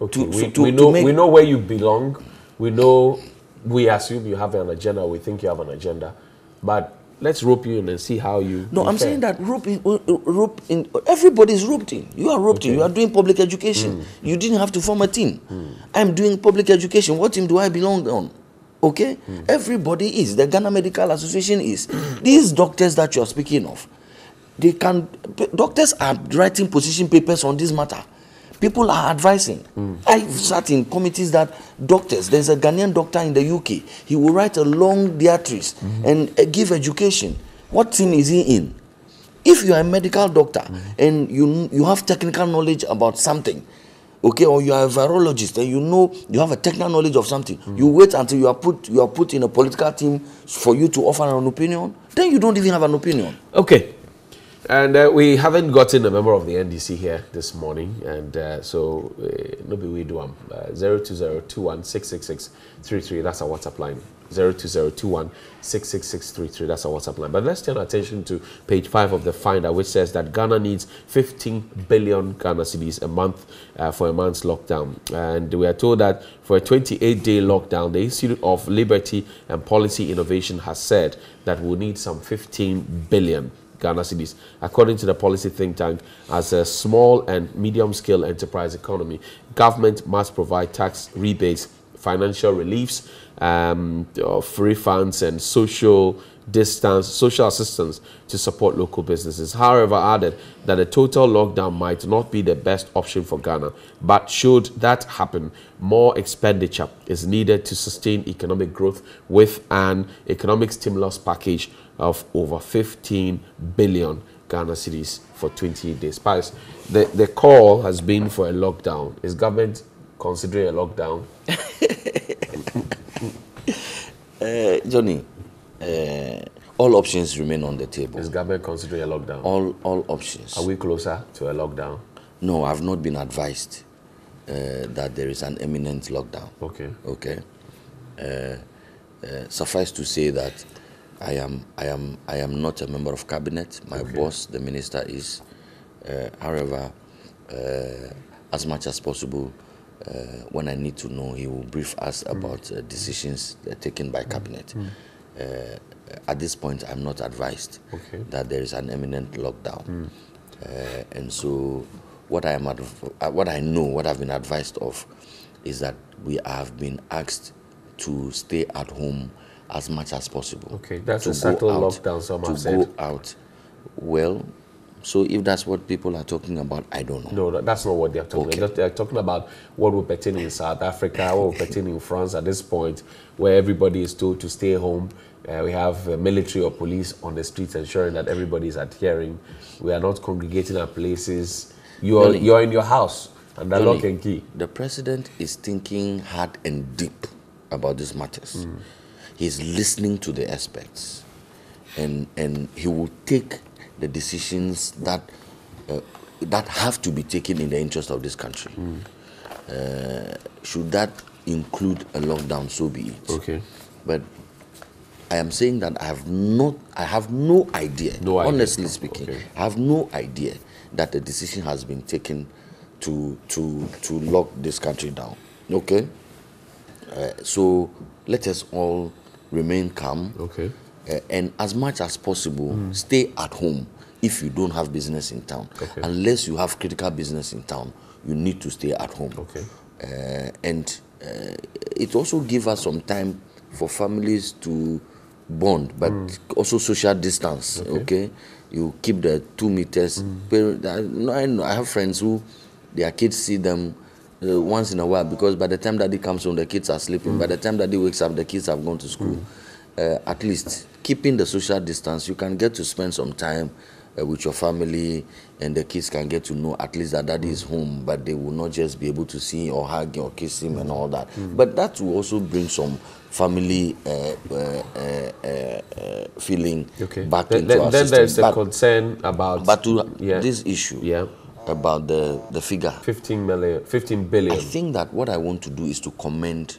okay, To- we, so to- we know we know where you belong. We know we assume you have an agenda. We think you have an agenda, but let's rope you in and see how you. No, I'm saying that rope in, uh, uh, rope in, everybody is roped in. You are roped in. You are doing public education. You didn't have to form a team. I'm doing public education. What team do I belong on? Okay? Everybody is. The Ghana Medical Association is. These doctors that you are speaking of, they can, doctors are writing position papers on this matter. People are advising. I've sat in committees that doctors, there's a Ghanaian doctor in the UK, he will write a long diatribe and uh, give education. What team is he in? If you are a medical doctor and you, you have technical knowledge about something, okay, or you are a virologist and you know you have a technical knowledge of something, you wait until you are put you are put in a political team for you to offer an opinion, then you don't even have an opinion. Okay. And uh, we haven't gotten a member of the NDC here this morning, and uh, so uh, maybe we do um, uh, 02021666633. That's our WhatsApp line. 02021666633. That's our WhatsApp line. But let's turn attention to page five of the Finder, which says that Ghana needs 15 billion Ghana cedis a month uh, for a month's lockdown, and we are told that for a 28-day lockdown, the Institute of Liberty and Policy Innovation has said that we'll need some 15 billion. Ghana cedis. According to the policy think tank, as a small and medium scale enterprise economy, government must provide tax rebates, financial reliefs, um, uh, free funds, and social distance, social assistance to support local businesses. However, added that a total lockdown might not be the best option for Ghana, but should that happen, more expenditure is needed to sustain economic growth with an economic stimulus package of over 15 billion Ghana cedis for 28 days. Spice, the, the call has been for a lockdown. Is government considering a lockdown? Uh, Johnny, uh, all options remain on the table. Is government considering a lockdown? All all options. Are we closer to a lockdown? No, I've not been advised uh, that there is an imminent lockdown. Okay. Okay. Uh, uh, suffice to say that I am I am I am not a member of cabinet. My boss, the minister, is. Uh, however, uh, as much as possible, uh, when I need to know, he will brief us about uh, decisions uh, taken by cabinet. Uh, at this point, I'm not advised Okay. that there is an imminent lockdown, uh, and so what I am adv- uh, what I know, what I've been advised of, is that we have been asked to stay at home as much as possible. Okay, that's a subtle out- lockdown, some To have said. go out. Well, so if that's what people are talking about, I don't know. No, that's not what they're talking Okay. about. They're talking about what will pertain in South Africa, what will pertain in France at this point, where everybody is told to stay home. Uh, we have uh, military or police on the streets ensuring that everybody is adhering. We are not congregating at places. You're, Johnny. you're in your house under Johnny, lock and key. The president is thinking hard and deep about these matters. He's listening to the experts, and and he will take the decisions that uh, that have to be taken in the interest of this country. Uh, should that include a lockdown, so be it. Okay. But I am saying that I have not, I have no idea. No idea. Honestly speaking, Okay. I have no idea that the decision has been taken to to to lock this country down. Okay. Uh, so let us all remain calm. Okay. Uh, and as much as possible, stay at home if you don't have business in town. Okay. Unless you have critical business in town, you need to stay at home. Okay. Uh, and uh, it also gives us some time for families to bond, but also social distance. Okay. you keep the two meters. Parent, I, I, know, I have friends who their kids see them. Uh, once in a while, because by the time daddy comes home, the kids are sleeping. By the time daddy wakes up, the kids have gone to school. Uh, at least keeping the social distance, you can get to spend some time uh, with your family, and the kids can get to know at least that daddy is home, but they will not just be able to see or hug or kiss him and all that. But that will also bring some family uh, uh, uh, uh, feeling Okay. back then into then, our then system. there's a But- concern about but to yeah, this issue Yeah. About the, the figure, 15 million, 15 billion. I think that what I want to do is to commend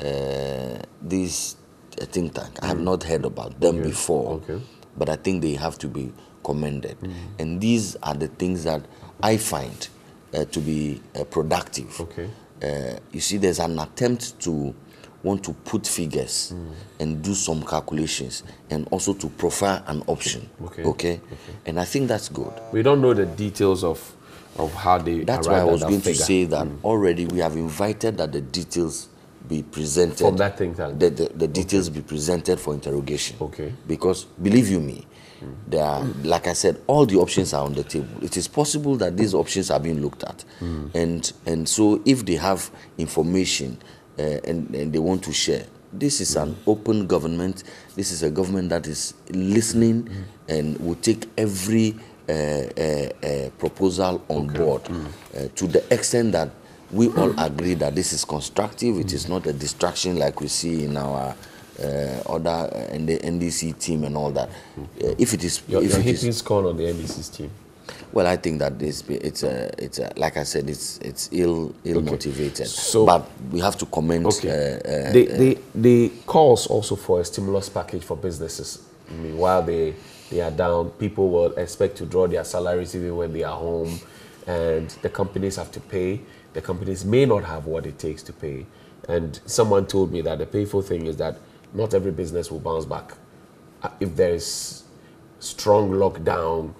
uh, this uh, think tank. I have not heard about them before, Mm. Okay. but I think they have to be commended. And these are the things that I find uh, to be uh, productive. Okay. Uh, you see, there's an attempt to want to put figures Mm. and do some calculations and also to profile an option. Okay. okay? And I think that's good. We don't know the details of of how they That's why I was going to figure. Mm. say that already we have invited that the details be presented From that think tank. The, the, the details be presented for interrogation. Okay. Because believe you me, there are, like I said, all the options are on the table. It is possible that these options are being looked at, and and so if they have information uh, and and they want to share, this is an open government. This is a government that is listening and will take every uh, uh, uh, proposal on board uh, to the extent that we all agree that this is constructive. It is not a distraction like we see in our uh, other uh, and the NDC team and all that. Uh, if it is, You're, if you're it is- hitting scorn on the NDC's team. Well, I think that this it's a it's a like I said, it's it's ill ill motivated. So- but we have to comment. Okay. Uh, uh, they, they, they calls also for a stimulus package for businesses. I mean, while they, they are down, people will expect to draw their salaries even when they are home, and the companies have to pay. The companies may not have what it takes to pay. And someone told me that the painful thing is that not every business will bounce back. Uh, If there is strong lockdown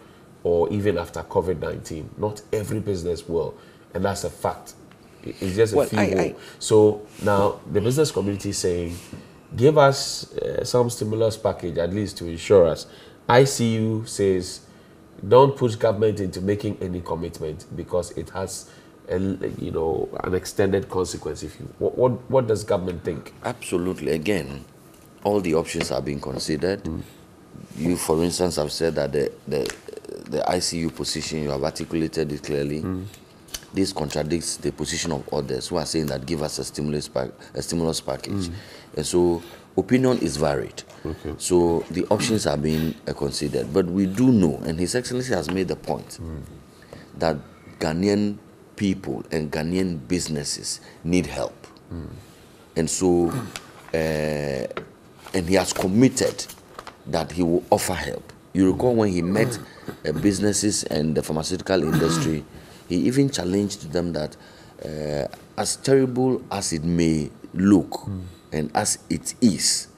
or even after COVID 19, not every business will. And that's a fact. It's just a Well, few I- I- So now the business community is saying, give us uh, some stimulus package at least to insure us. ICU says, don't push government into making any commitment because it has, a, you know, an extended consequence. If you, what, what, what does government think? Absolutely. Again, all the options are being considered. You, for instance, have said that the, the the ICU position you have articulated it clearly. Mm. This contradicts the position of others who are saying that give us a stimulus pack, a stimulus package, mm. and so opinion is varied. So the options are being uh, considered, but we do know, and His Excellency has made the point mm. that Ghanaian people and Ghanaian businesses need help. And so, uh, and he has committed that he will offer help. You recall when he met uh, businesses and the pharmaceutical industry, he even challenged them that, uh, as terrible as it may look and as it is,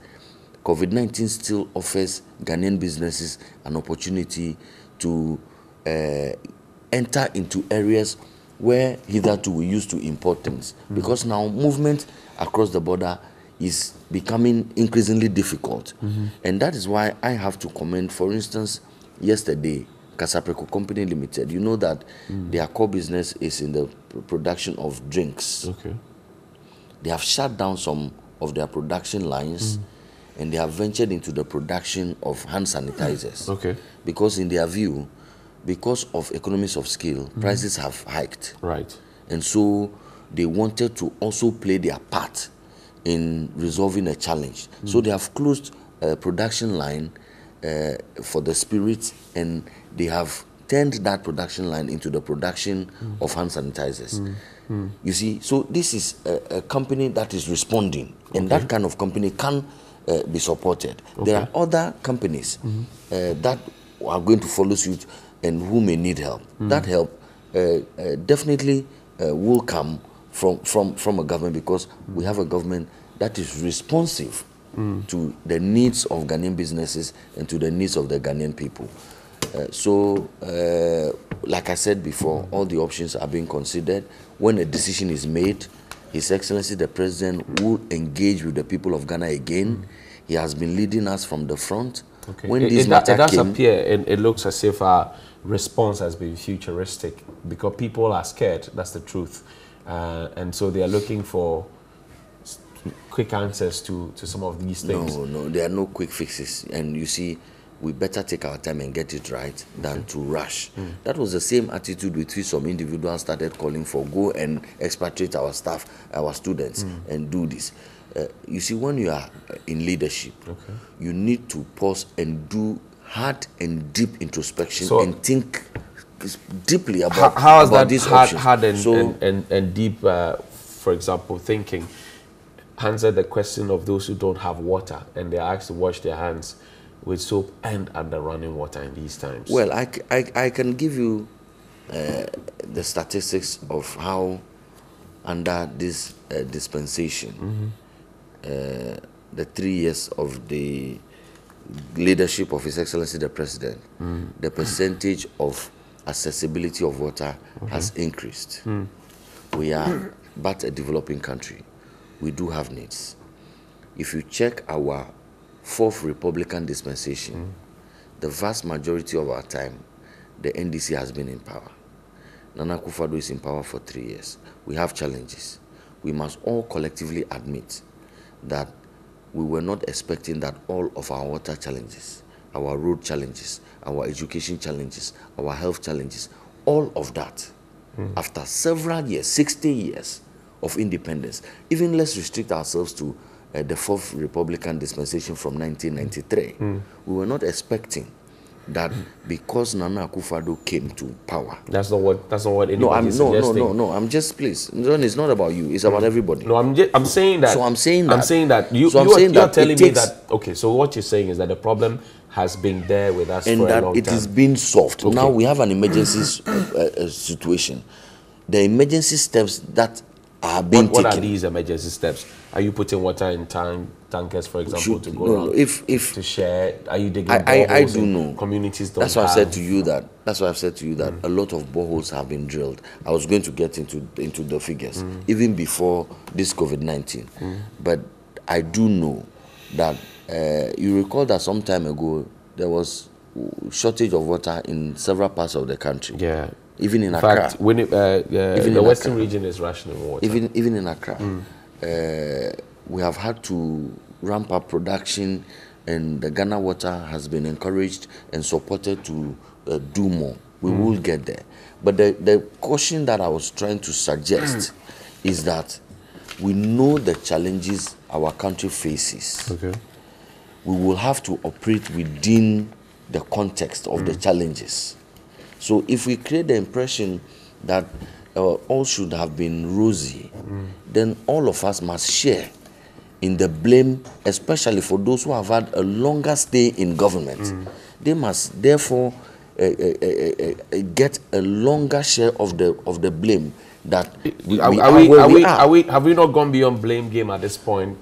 COVID 19 still offers Ghanaian businesses an opportunity to uh, enter into areas where hitherto we used to import things. Because now movement across the border is becoming increasingly difficult. Mm-hmm. And that is why I have to comment, for instance, yesterday, Kasapreko Company Limited, you know that mm. their core business is in the production of drinks. Okay. They have shut down some of their production lines mm. and they have ventured into the production of hand sanitizers. Okay. Because in their view, because of economies of scale, mm. prices have hiked. Right. And so they wanted to also play their part in resolving a challenge. Mm. So they have closed a production line uh, for the spirits and they have turned that production line into the production mm. of hand sanitizers. Mm. Mm. You see, so this is a, a, company that is responding, and okay. that kind of company can uh, be supported. Okay. There are other companies -hmm. uh, that are going to follow suit and who may need help. Mm. That help uh, uh, definitely uh, will come from, from, from a government because we have a government that is responsive mm. to the needs of Ghanaian businesses and to the needs of the Ghanaian people. Uh, so, uh, like I said before, all the options are being considered. When a decision is made, His Excellency the President will engage with the people of Ghana again. He has been leading us from the front. Okay. When it, this it, matter it does came, appear, it, it looks as if our response has been futuristic because people are scared. That's the truth. Uh, and so they are looking for quick answers to, to some of these things. No, no, there are no quick fixes. And you see, we better take our time and get it right than to rush. Mm. That was the same attitude with which some individuals started calling for go and expatriate our staff, our students, mm. and do this. Uh, you see, when you are in leadership, okay. you need to pause and do hard and deep introspection so, and think deeply about, how, how is about that hard, hard and, so, and, and, and, deep, uh, for example, thinking answer the question of those who don't have water and they're asked to wash their hands with soap and under running water in these times? Well, I, I, I can give you uh, the statistics of how under this uh, dispensation, mm-hmm. uh, the three years of the leadership of His Excellency the President, mm. the percentage of accessibility of water okay. has increased. Mm. We are but a developing country. We do have needs. If you check our fourth Republican dispensation, mm. the vast majority of our time, the NDC has been in power. Nana Akufo-Addo is in power for three years. We have challenges. We must all collectively admit that we were not expecting that all of our water challenges, our road challenges, our education challenges, our health challenges, all of that, mm. after several years, 60 years of independence, even let's restrict ourselves to uh, the fourth Republican dispensation from 1993. Mm. We were not expecting that because Nana Akufo-Addo came to power. That's not what. That's not what no, I'm, no, no, no, no. I'm just please. John, it's not about you. It's about mm. everybody. No, I'm. Just, I'm saying that. So I'm saying that. I'm saying that. You. So I'm you saying are, that telling me that. Okay. So what you're saying is that the problem has been there with us and for that a long it time. is being solved. Okay. Now we have an emergency uh, uh, situation. The emergency steps that are being what, what taken. are these emergency steps? Are you putting water in tank, tankers, for example, Should, to go no, if if to share, are you digging? I I, I do know. Communities don't. That's why have. I said to you that. That's why I've said to you that mm. a lot of boreholes have been drilled. I was going to get into into the figures mm. even before this COVID nineteen, mm. but I do know that uh, you recall that some time ago there was shortage of water in several parts of the country. Yeah even in, in Accra. Fact, when it, uh, even the western Accra. region is rationing water. Even even in Accra, mm. uh, we have had to ramp up production, and the Ghana Water has been encouraged and supported to uh, do more. We mm. will get there. But the, the caution that I was trying to suggest is that we know the challenges our country faces. Okay. We will have to operate within the context of mm. the challenges. So if we create the impression that uh, all should have been rosy, mm. then all of us must share in the blame, especially for those who have had a longer stay in government. Mm. They must therefore uh, uh, uh, uh get a longer share of the of the blame that we, are, we, are, we, are, we, are. we, have we not gone beyond blame game at this point?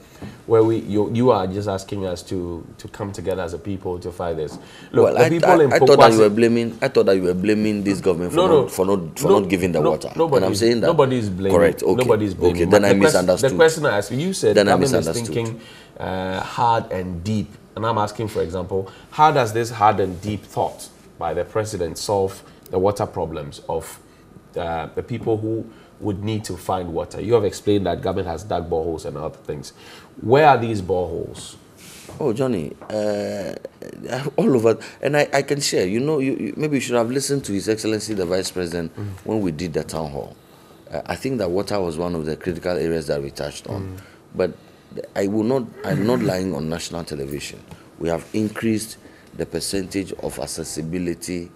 Where we you, you are just asking us to to come together as a people to fight this. Look, well, I, I, I thought that you were blaming. I thought that you were blaming this government for no, not for not for no, not giving the no, water. And I'm saying that nobody is blaming. Correct. Okay. Nobody is blaming. Okay. Then I misunderstood. The question I asked you, you said then I misunderstood. is thinking uh, hard and deep, and I'm asking, for example, how does this hard and deep thought by the president solve the water problems of uh, the people who would need to find water. You have explained that government has dug boreholes and other things. Where are these boreholes? Oh, Johnny, uh, all over. And I, I can share. You know, you, you, maybe you should have listened to His Excellency the Vice President mm. when we did the town hall. Uh, I think that water was one of the critical areas that we touched on. Mm. But I will not. I'm not lying on national television. We have increased the percentage of accessibility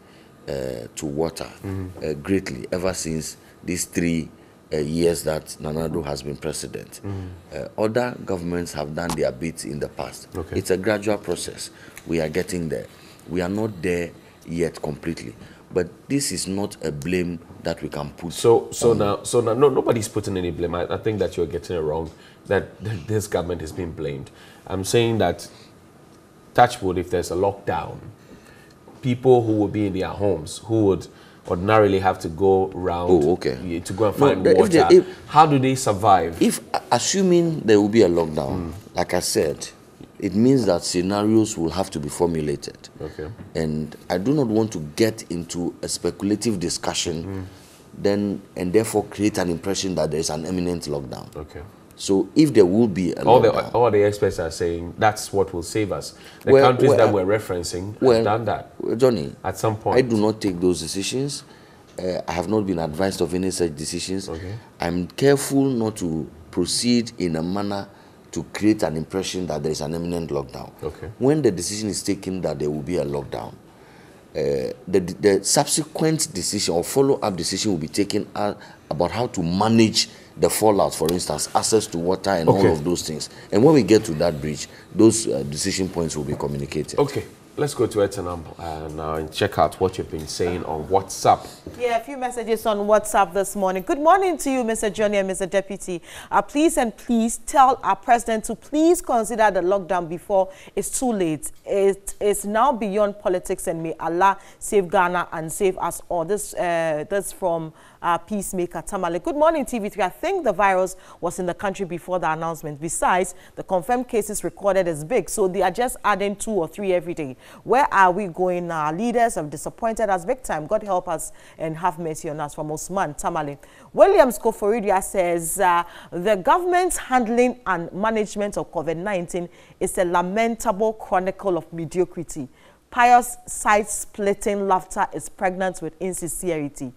uh, to water mm. greatly ever since these three uh, years that Nana Addo has been president. Mm. Uh, other governments have done their bit in the past. Okay. It's a gradual process. We are getting there. We are not there yet completely. But this is not a blame that we can put. So, so on. now, so now, no, nobody's putting any blame. I, I think that you're getting it wrong. That, that this government is being blamed. I'm saying that, touchwood, if there's a lockdown, people who would be in their homes, who would ordinarily have to go around oh, okay. to go and find no, water. They, if, How do they survive? If assuming there will be a lockdown, mm. like I said, it means that scenarios will have to be formulated. Okay. And I do not want to get into a speculative discussion mm. then and therefore create an impression that there is an imminent lockdown. Okay. So if there will be all the all the experts are saying that's what will save us. The well, countries well, that we're referencing well, have done that. Johnny, at some point, I do not take those decisions. Uh, I have not been advised of any such decisions. Okay. I'm careful not to proceed in a manner to create an impression that there is an imminent lockdown. Okay. When the decision is taken that there will be a lockdown, uh, the, the subsequent decision or follow-up decision will be taken uh, about how to manage the fallout, for instance, access to water and okay. all of those things. And when we get to that bridge, those uh, decision points will be communicated. Okay. Let's go to Etanam and, uh, and check out what you've been saying on WhatsApp. Yeah, a few messages on WhatsApp this morning. Good morning to you, Mr. Johnny and Mr. Deputy. Uh, please and please tell our president to please consider the lockdown before it's too late. It is now beyond politics and may Allah save Ghana and save us all. This, uh, this from uh, peacemaker Tamale. Good morning, TV3. I think the virus was in the country before the announcement. Besides, the confirmed cases recorded is big, so they are just adding two or three every day. Where are we going now? Leaders have disappointed us big time. God help us and have mercy on us. From Osman Tamale. Williams Koforidua says uh, the government's handling and management of COVID-19 is a lamentable chronicle of mediocrity. Pius side-splitting laughter is pregnant with insincerity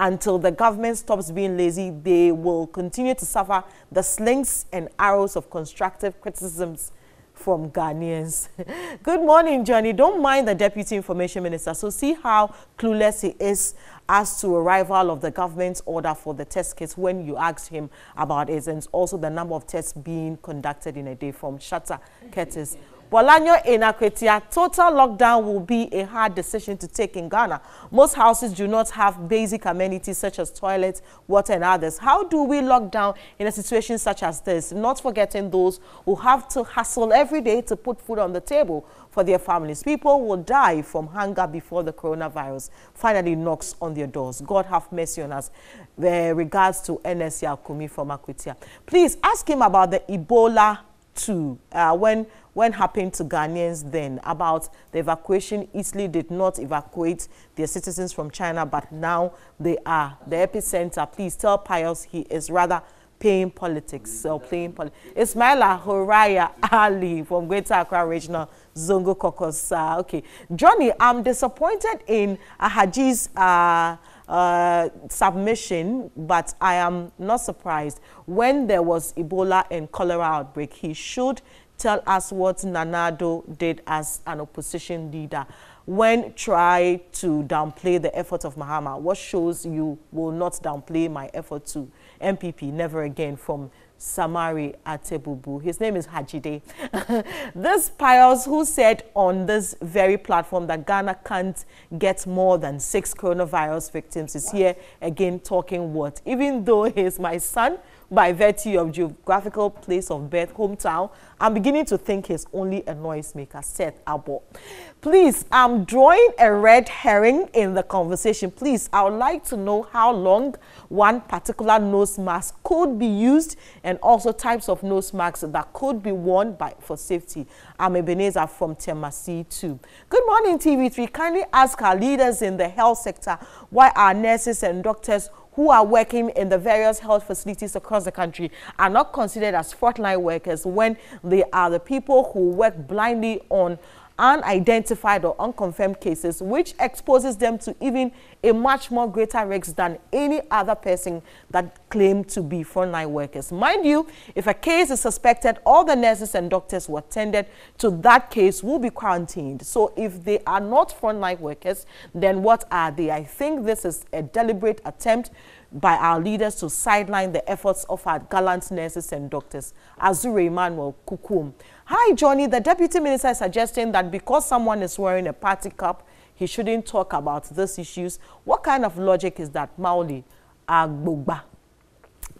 until the government stops being lazy, they will continue to suffer the slings and arrows of constructive criticisms from Ghanaians. Good morning, Johnny. Don't mind the Deputy Information Minister. So see how clueless he is as to arrival of the government's order for the test kits when you asked him about it and also the number of tests being conducted in a day from Shatta Curtis. Bolanyo in Akwatia, total lockdown will be a hard decision to take in Ghana. Most houses do not have basic amenities such as toilets, water and others. How do we lock down in a situation such as this? Not forgetting those who have to hustle every day to put food on the table for their families. People will die from hunger before the coronavirus finally knocks on their doors. God have mercy on us. With regards to NSC Akumi from Akwatia. Please ask him about the Ebola too. Uh, when when happened to Ghanaians then about the evacuation. Italy did not evacuate their citizens from China, but now they are the epicenter. Please tell Pius he is rather paying politics or playing politics. Ismaila Horaya Ali from Greater Accra Regional Zongo Caucus. Uh, okay, Johnny, I'm disappointed in Ahaji's uh, uh, submission, but I am not surprised. When there was Ebola and cholera outbreak, he should tell us what Nana Addo did as an opposition leader when try to downplay the effort of Mahama. What shows you will not downplay my effort to NPP, never again from Samari Atebubu. His name is Hadzide. this Pius who said on this very platform that Ghana can't get more than six coronavirus victims is here again talking what? Even though he's my son, by virtue of geographical place of birth, hometown, I'm beginning to think he's only a noisemaker, Seth Abo. Please, I'm drawing a red herring in the conversation. Please, I would like to know how long one particular nose mask could be used and also types of nose masks that could be worn by, for safety. I'm Ebenezer from Temasi too. Good morning, TV3. Kindly ask our leaders in the health sector why our nurses and doctors who are working in the various health facilities across the country are not considered as frontline workers when they are the people who work blindly on unidentified or unconfirmed cases, which exposes them to even a much more greater risk than any other person that claim to be frontline workers. Mind you, if a case is suspected, all the nurses and doctors who attended to that case will be quarantined. So if they are not frontline workers, then what are they? I think this is a deliberate attempt by our leaders to sideline the efforts of our gallant nurses and doctors. Azure Emmanuel Kukum. Hi, Johnny. The deputy minister is suggesting that because someone is wearing a party cap, he shouldn't talk about these issues. What kind of logic is that, Mauli Agbogba?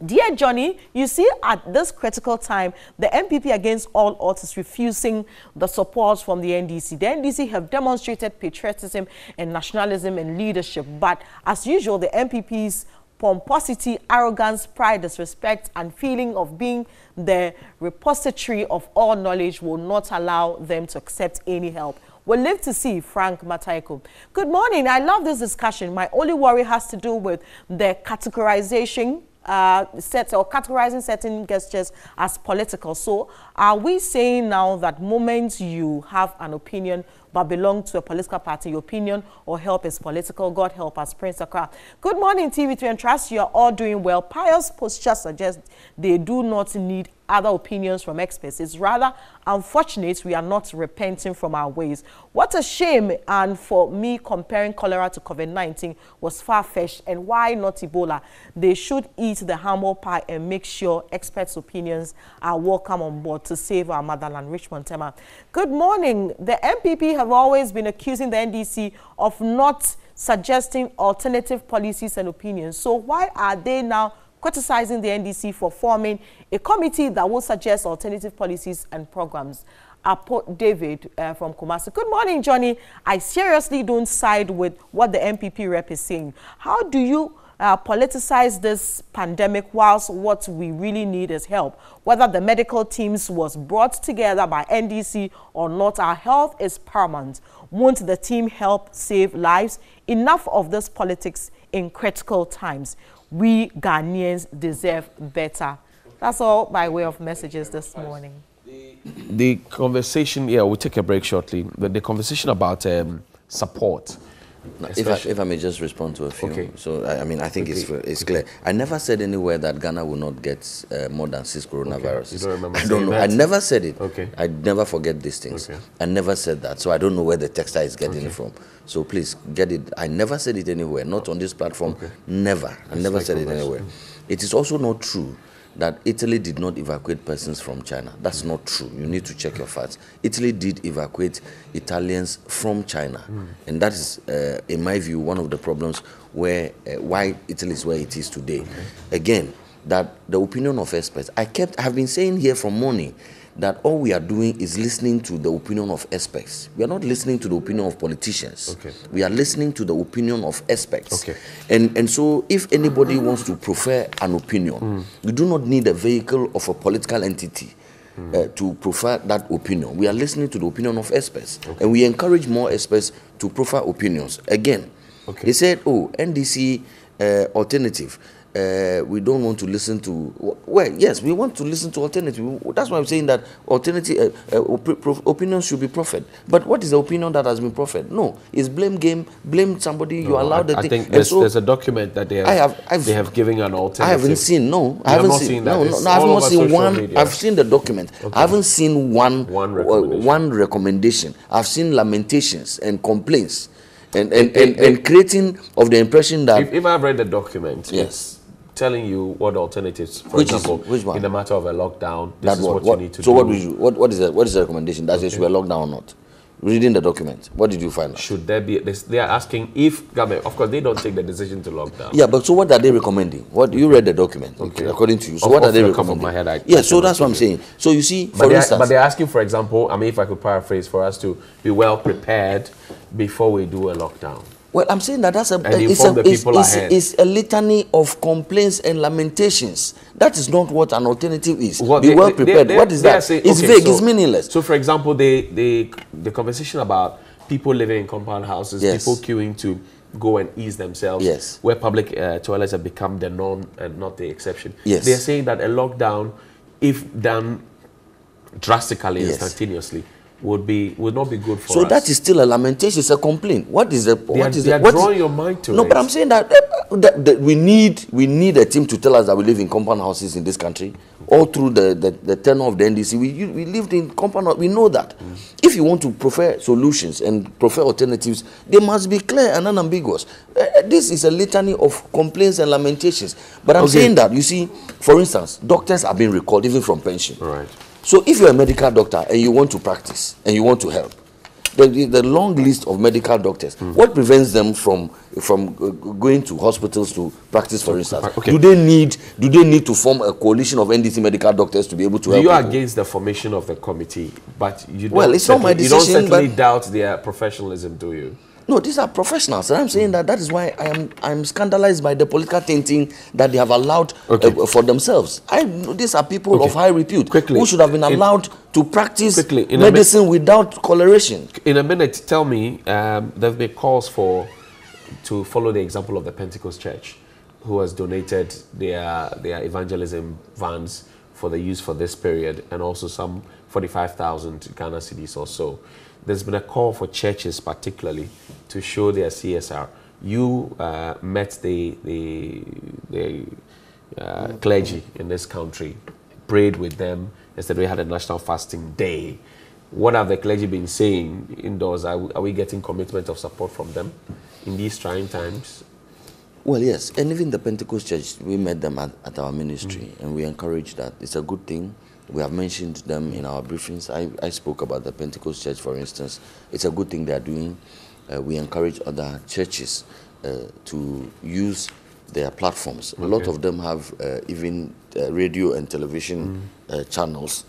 Dear Johnny, you see at this critical time, the NPP against all odds is refusing the support from the NDC. The NDC have demonstrated patriotism and nationalism and leadership, but as usual, the NPP's pomposity, arrogance, pride, disrespect, and feeling of being the repository of all knowledge will not allow them to accept any help. We'll live to see Frank Mataiko. Good morning. I love this discussion. My only worry has to do with the categorization uh, set or categorizing certain gestures as political. So are we saying now that moment you have an opinion but belong to a political party, your opinion or help is political. God help us, Prince Accra. Good morning, TV3, and trust you are all doing well. Pius posture suggests they do not need other opinions from experts. It's rather unfortunate we are not repenting from our ways. What a shame. And for me, comparing cholera to COVID-19 was far-fetched. And why not Ebola? They should eat the humble pie and make sure experts' opinions are welcome on board to save our motherland. Richmond Tema. Good morning. The NPP have always been accusing the NDC of not suggesting alternative policies and opinions. So why are they now criticizing the NDC for forming a committee that will suggest alternative policies and programs. Apo David uh, from Kumasi. Good morning, Johnny. I seriously don't side with what the NPP rep is saying. How do you uh, politicize this pandemic whilst what we really need is help? Whether the medical teams was brought together by NDC or not, our health is paramount. Won't the team help save lives? Enough of this politics in critical times we Ghanaians deserve better. That's all by way of messages this morning. The conversation, yeah, we'll take a break shortly. The, the conversation about um, support. If I, if I may just respond to a few. Okay. So, I, I mean, I think okay. it's, it's okay. clear. I never said anywhere that Ghana will not get uh, more than six coronaviruses. You don't remember I don't know. That? I never said it. Okay. I never forget these things. Okay. I never said that. So I don't know where the texter is getting it from. So please get it. I never said it anywhere, not on this platform. Never. I never said it anywhere. It is also not true that Italy did not evacuate persons from China. That's not true. You need to check your facts. Italy did evacuate Italians from China. Mm. And that is, uh, in my view, one of the problems where uh, why Italy is where it is today. Okay. Again, that the opinion of experts, I kept, I've been saying here from morning that all we are doing is listening to the opinion of experts. We are not listening to the opinion of politicians. Okay. We are listening to the opinion of experts. Okay. And, and so if anybody wants to prefer an opinion, mm. we do not need a vehicle of a political entity. Mm. Uh, to prefer that opinion. We are listening to the opinion of experts, okay. and we encourage more experts to prefer opinions. Again, okay. they said, "Oh, NDC uh, alternative." Uh, we don't want to listen to well yes we want to listen to alternative. That's why i'm saying that alternative uh, uh, op opinions should be proffered. But what is the opinion that has been proffered? No it's blame game blame somebody no, you allowed the I, I think there's, so there's, a document that they have, I have I've, they have given an alternative i haven't seen no i haven't seen, no, no, no i've not seen one media. i've seen the document. Okay. i haven't seen one one recommendation. one recommendation. I've seen lamentations and complaints and and, and, and, creating of the impression that if, if i've read the document yes telling you what alternatives, for which example, is, which one? in the matter of a lockdown, this that is what, what, you need to so do. So what, you, what, what, is the, what is the recommendation? Does okay. should be a lockdown or not? reading the document, what did you find out? Should there be, they are asking if government, of course, they don't take the decision to lock down. Yeah, but so what are they recommending? What you read the document, okay. according to you. So of, what are they the recommending? my head, I, yeah, so that's what I'm saying. So you see, but for instance, but they're asking, for example, I mean, if I could paraphrase, for us to be well prepared before we do a lockdown. Well, I'm saying that that's a, it's, a, it's, it's, it's, a litany of complaints and lamentations. That is not what an alternative is. Well, Be they, well prepared. They, they, what is that? Saying, it's okay, vague. So, it's meaningless. So, for example, the the the conversation about people living in compound houses, yes. people queuing to go and ease themselves, yes. where public uh, toilets have become the norm and not the exception. Yes. They're saying that a lockdown, if done drastically, yes. instantaneously, would be would not be good for us. so us. that is still a lamentation. It's a complaint. What is the they what are, is they the, are drawing is, your mind to no? it. But I'm saying that, uh, that, that, we need we need a team to tell us that we live in compound houses in this country. All through the the, the tenure of the NDC, we we lived in compound. We know that. Mm. If you want to prefer solutions and prefer alternatives, they must be clear and unambiguous. Uh, this is a litany of complaints and lamentations. But I'm okay. saying that you see, for instance, doctors are being recalled even from pension. Right. So if you're a medical doctor and you want to practice and you want to help, the, the long list of medical doctors, mm. what prevents them from from going to hospitals to practice, for instance? Okay. Do they need do they need to form a coalition of NDC medical doctors to be able to help? You are people? against the formation of the committee, but you don't well, it's not my decision. You don't certainly doubt their professionalism, do you? No, these are professionals, and I'm saying that that is why I am I'm scandalized by the political thinking that they have allowed okay. uh, for themselves. I these are people okay. of high repute quickly, who should have been allowed in, to practice quickly, medicine without coloration. In a minute, tell me, um, there have been calls for to follow the example of the Pentecost Church, who has donated their their evangelism vans for the use for this period, and also some 45,000 Ghana cedis or so there's been a call for churches particularly to show their CSR. You uh, met the, the, the uh, clergy in this country, prayed with them. Yesterday we had a national fasting day. What have the clergy been saying indoors? Are we, are we getting commitment of support from them in these trying times? Well, yes, and even the Pentecost Church, we met them at, at our ministry, mm. and we encourage that. It's a good thing. We have mentioned them in our briefings. I, I spoke about the Pentecost Church, for instance. It's a good thing they are doing. Uh, we encourage other churches uh, to use their platforms. Okay. A lot of them have uh, even uh, radio and television mm. channels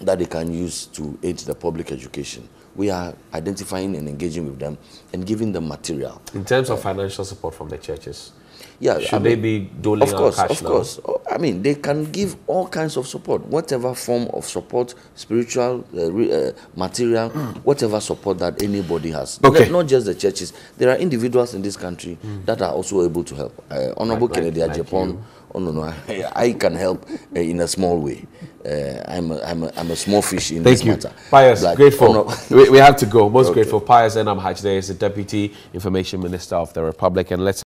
that they can use to aid the public education. We are identifying and engaging with them and giving them material. In terms of financial support from the churches, yeah, should I mean, they be doling of course, cash of now? course. Oh, I mean, they can give all kinds of support, whatever form of support, spiritual, uh, re, uh, material, mm. whatever support that anybody has. Okay. Not, not, just the churches. There are individuals in this country mm. that are also able to help. Uh, Honorable like, Kennedy like, Agyapong. Oh no, no, I, I can help uh, in a small way. Uh, I'm, a, I'm, a, I'm a small fish in Thank this you. matter. Pius, like, grateful. we, we have to go. Most okay. grateful. Pius Enam Hadzide is the Deputy Information Minister of the Republic, and let's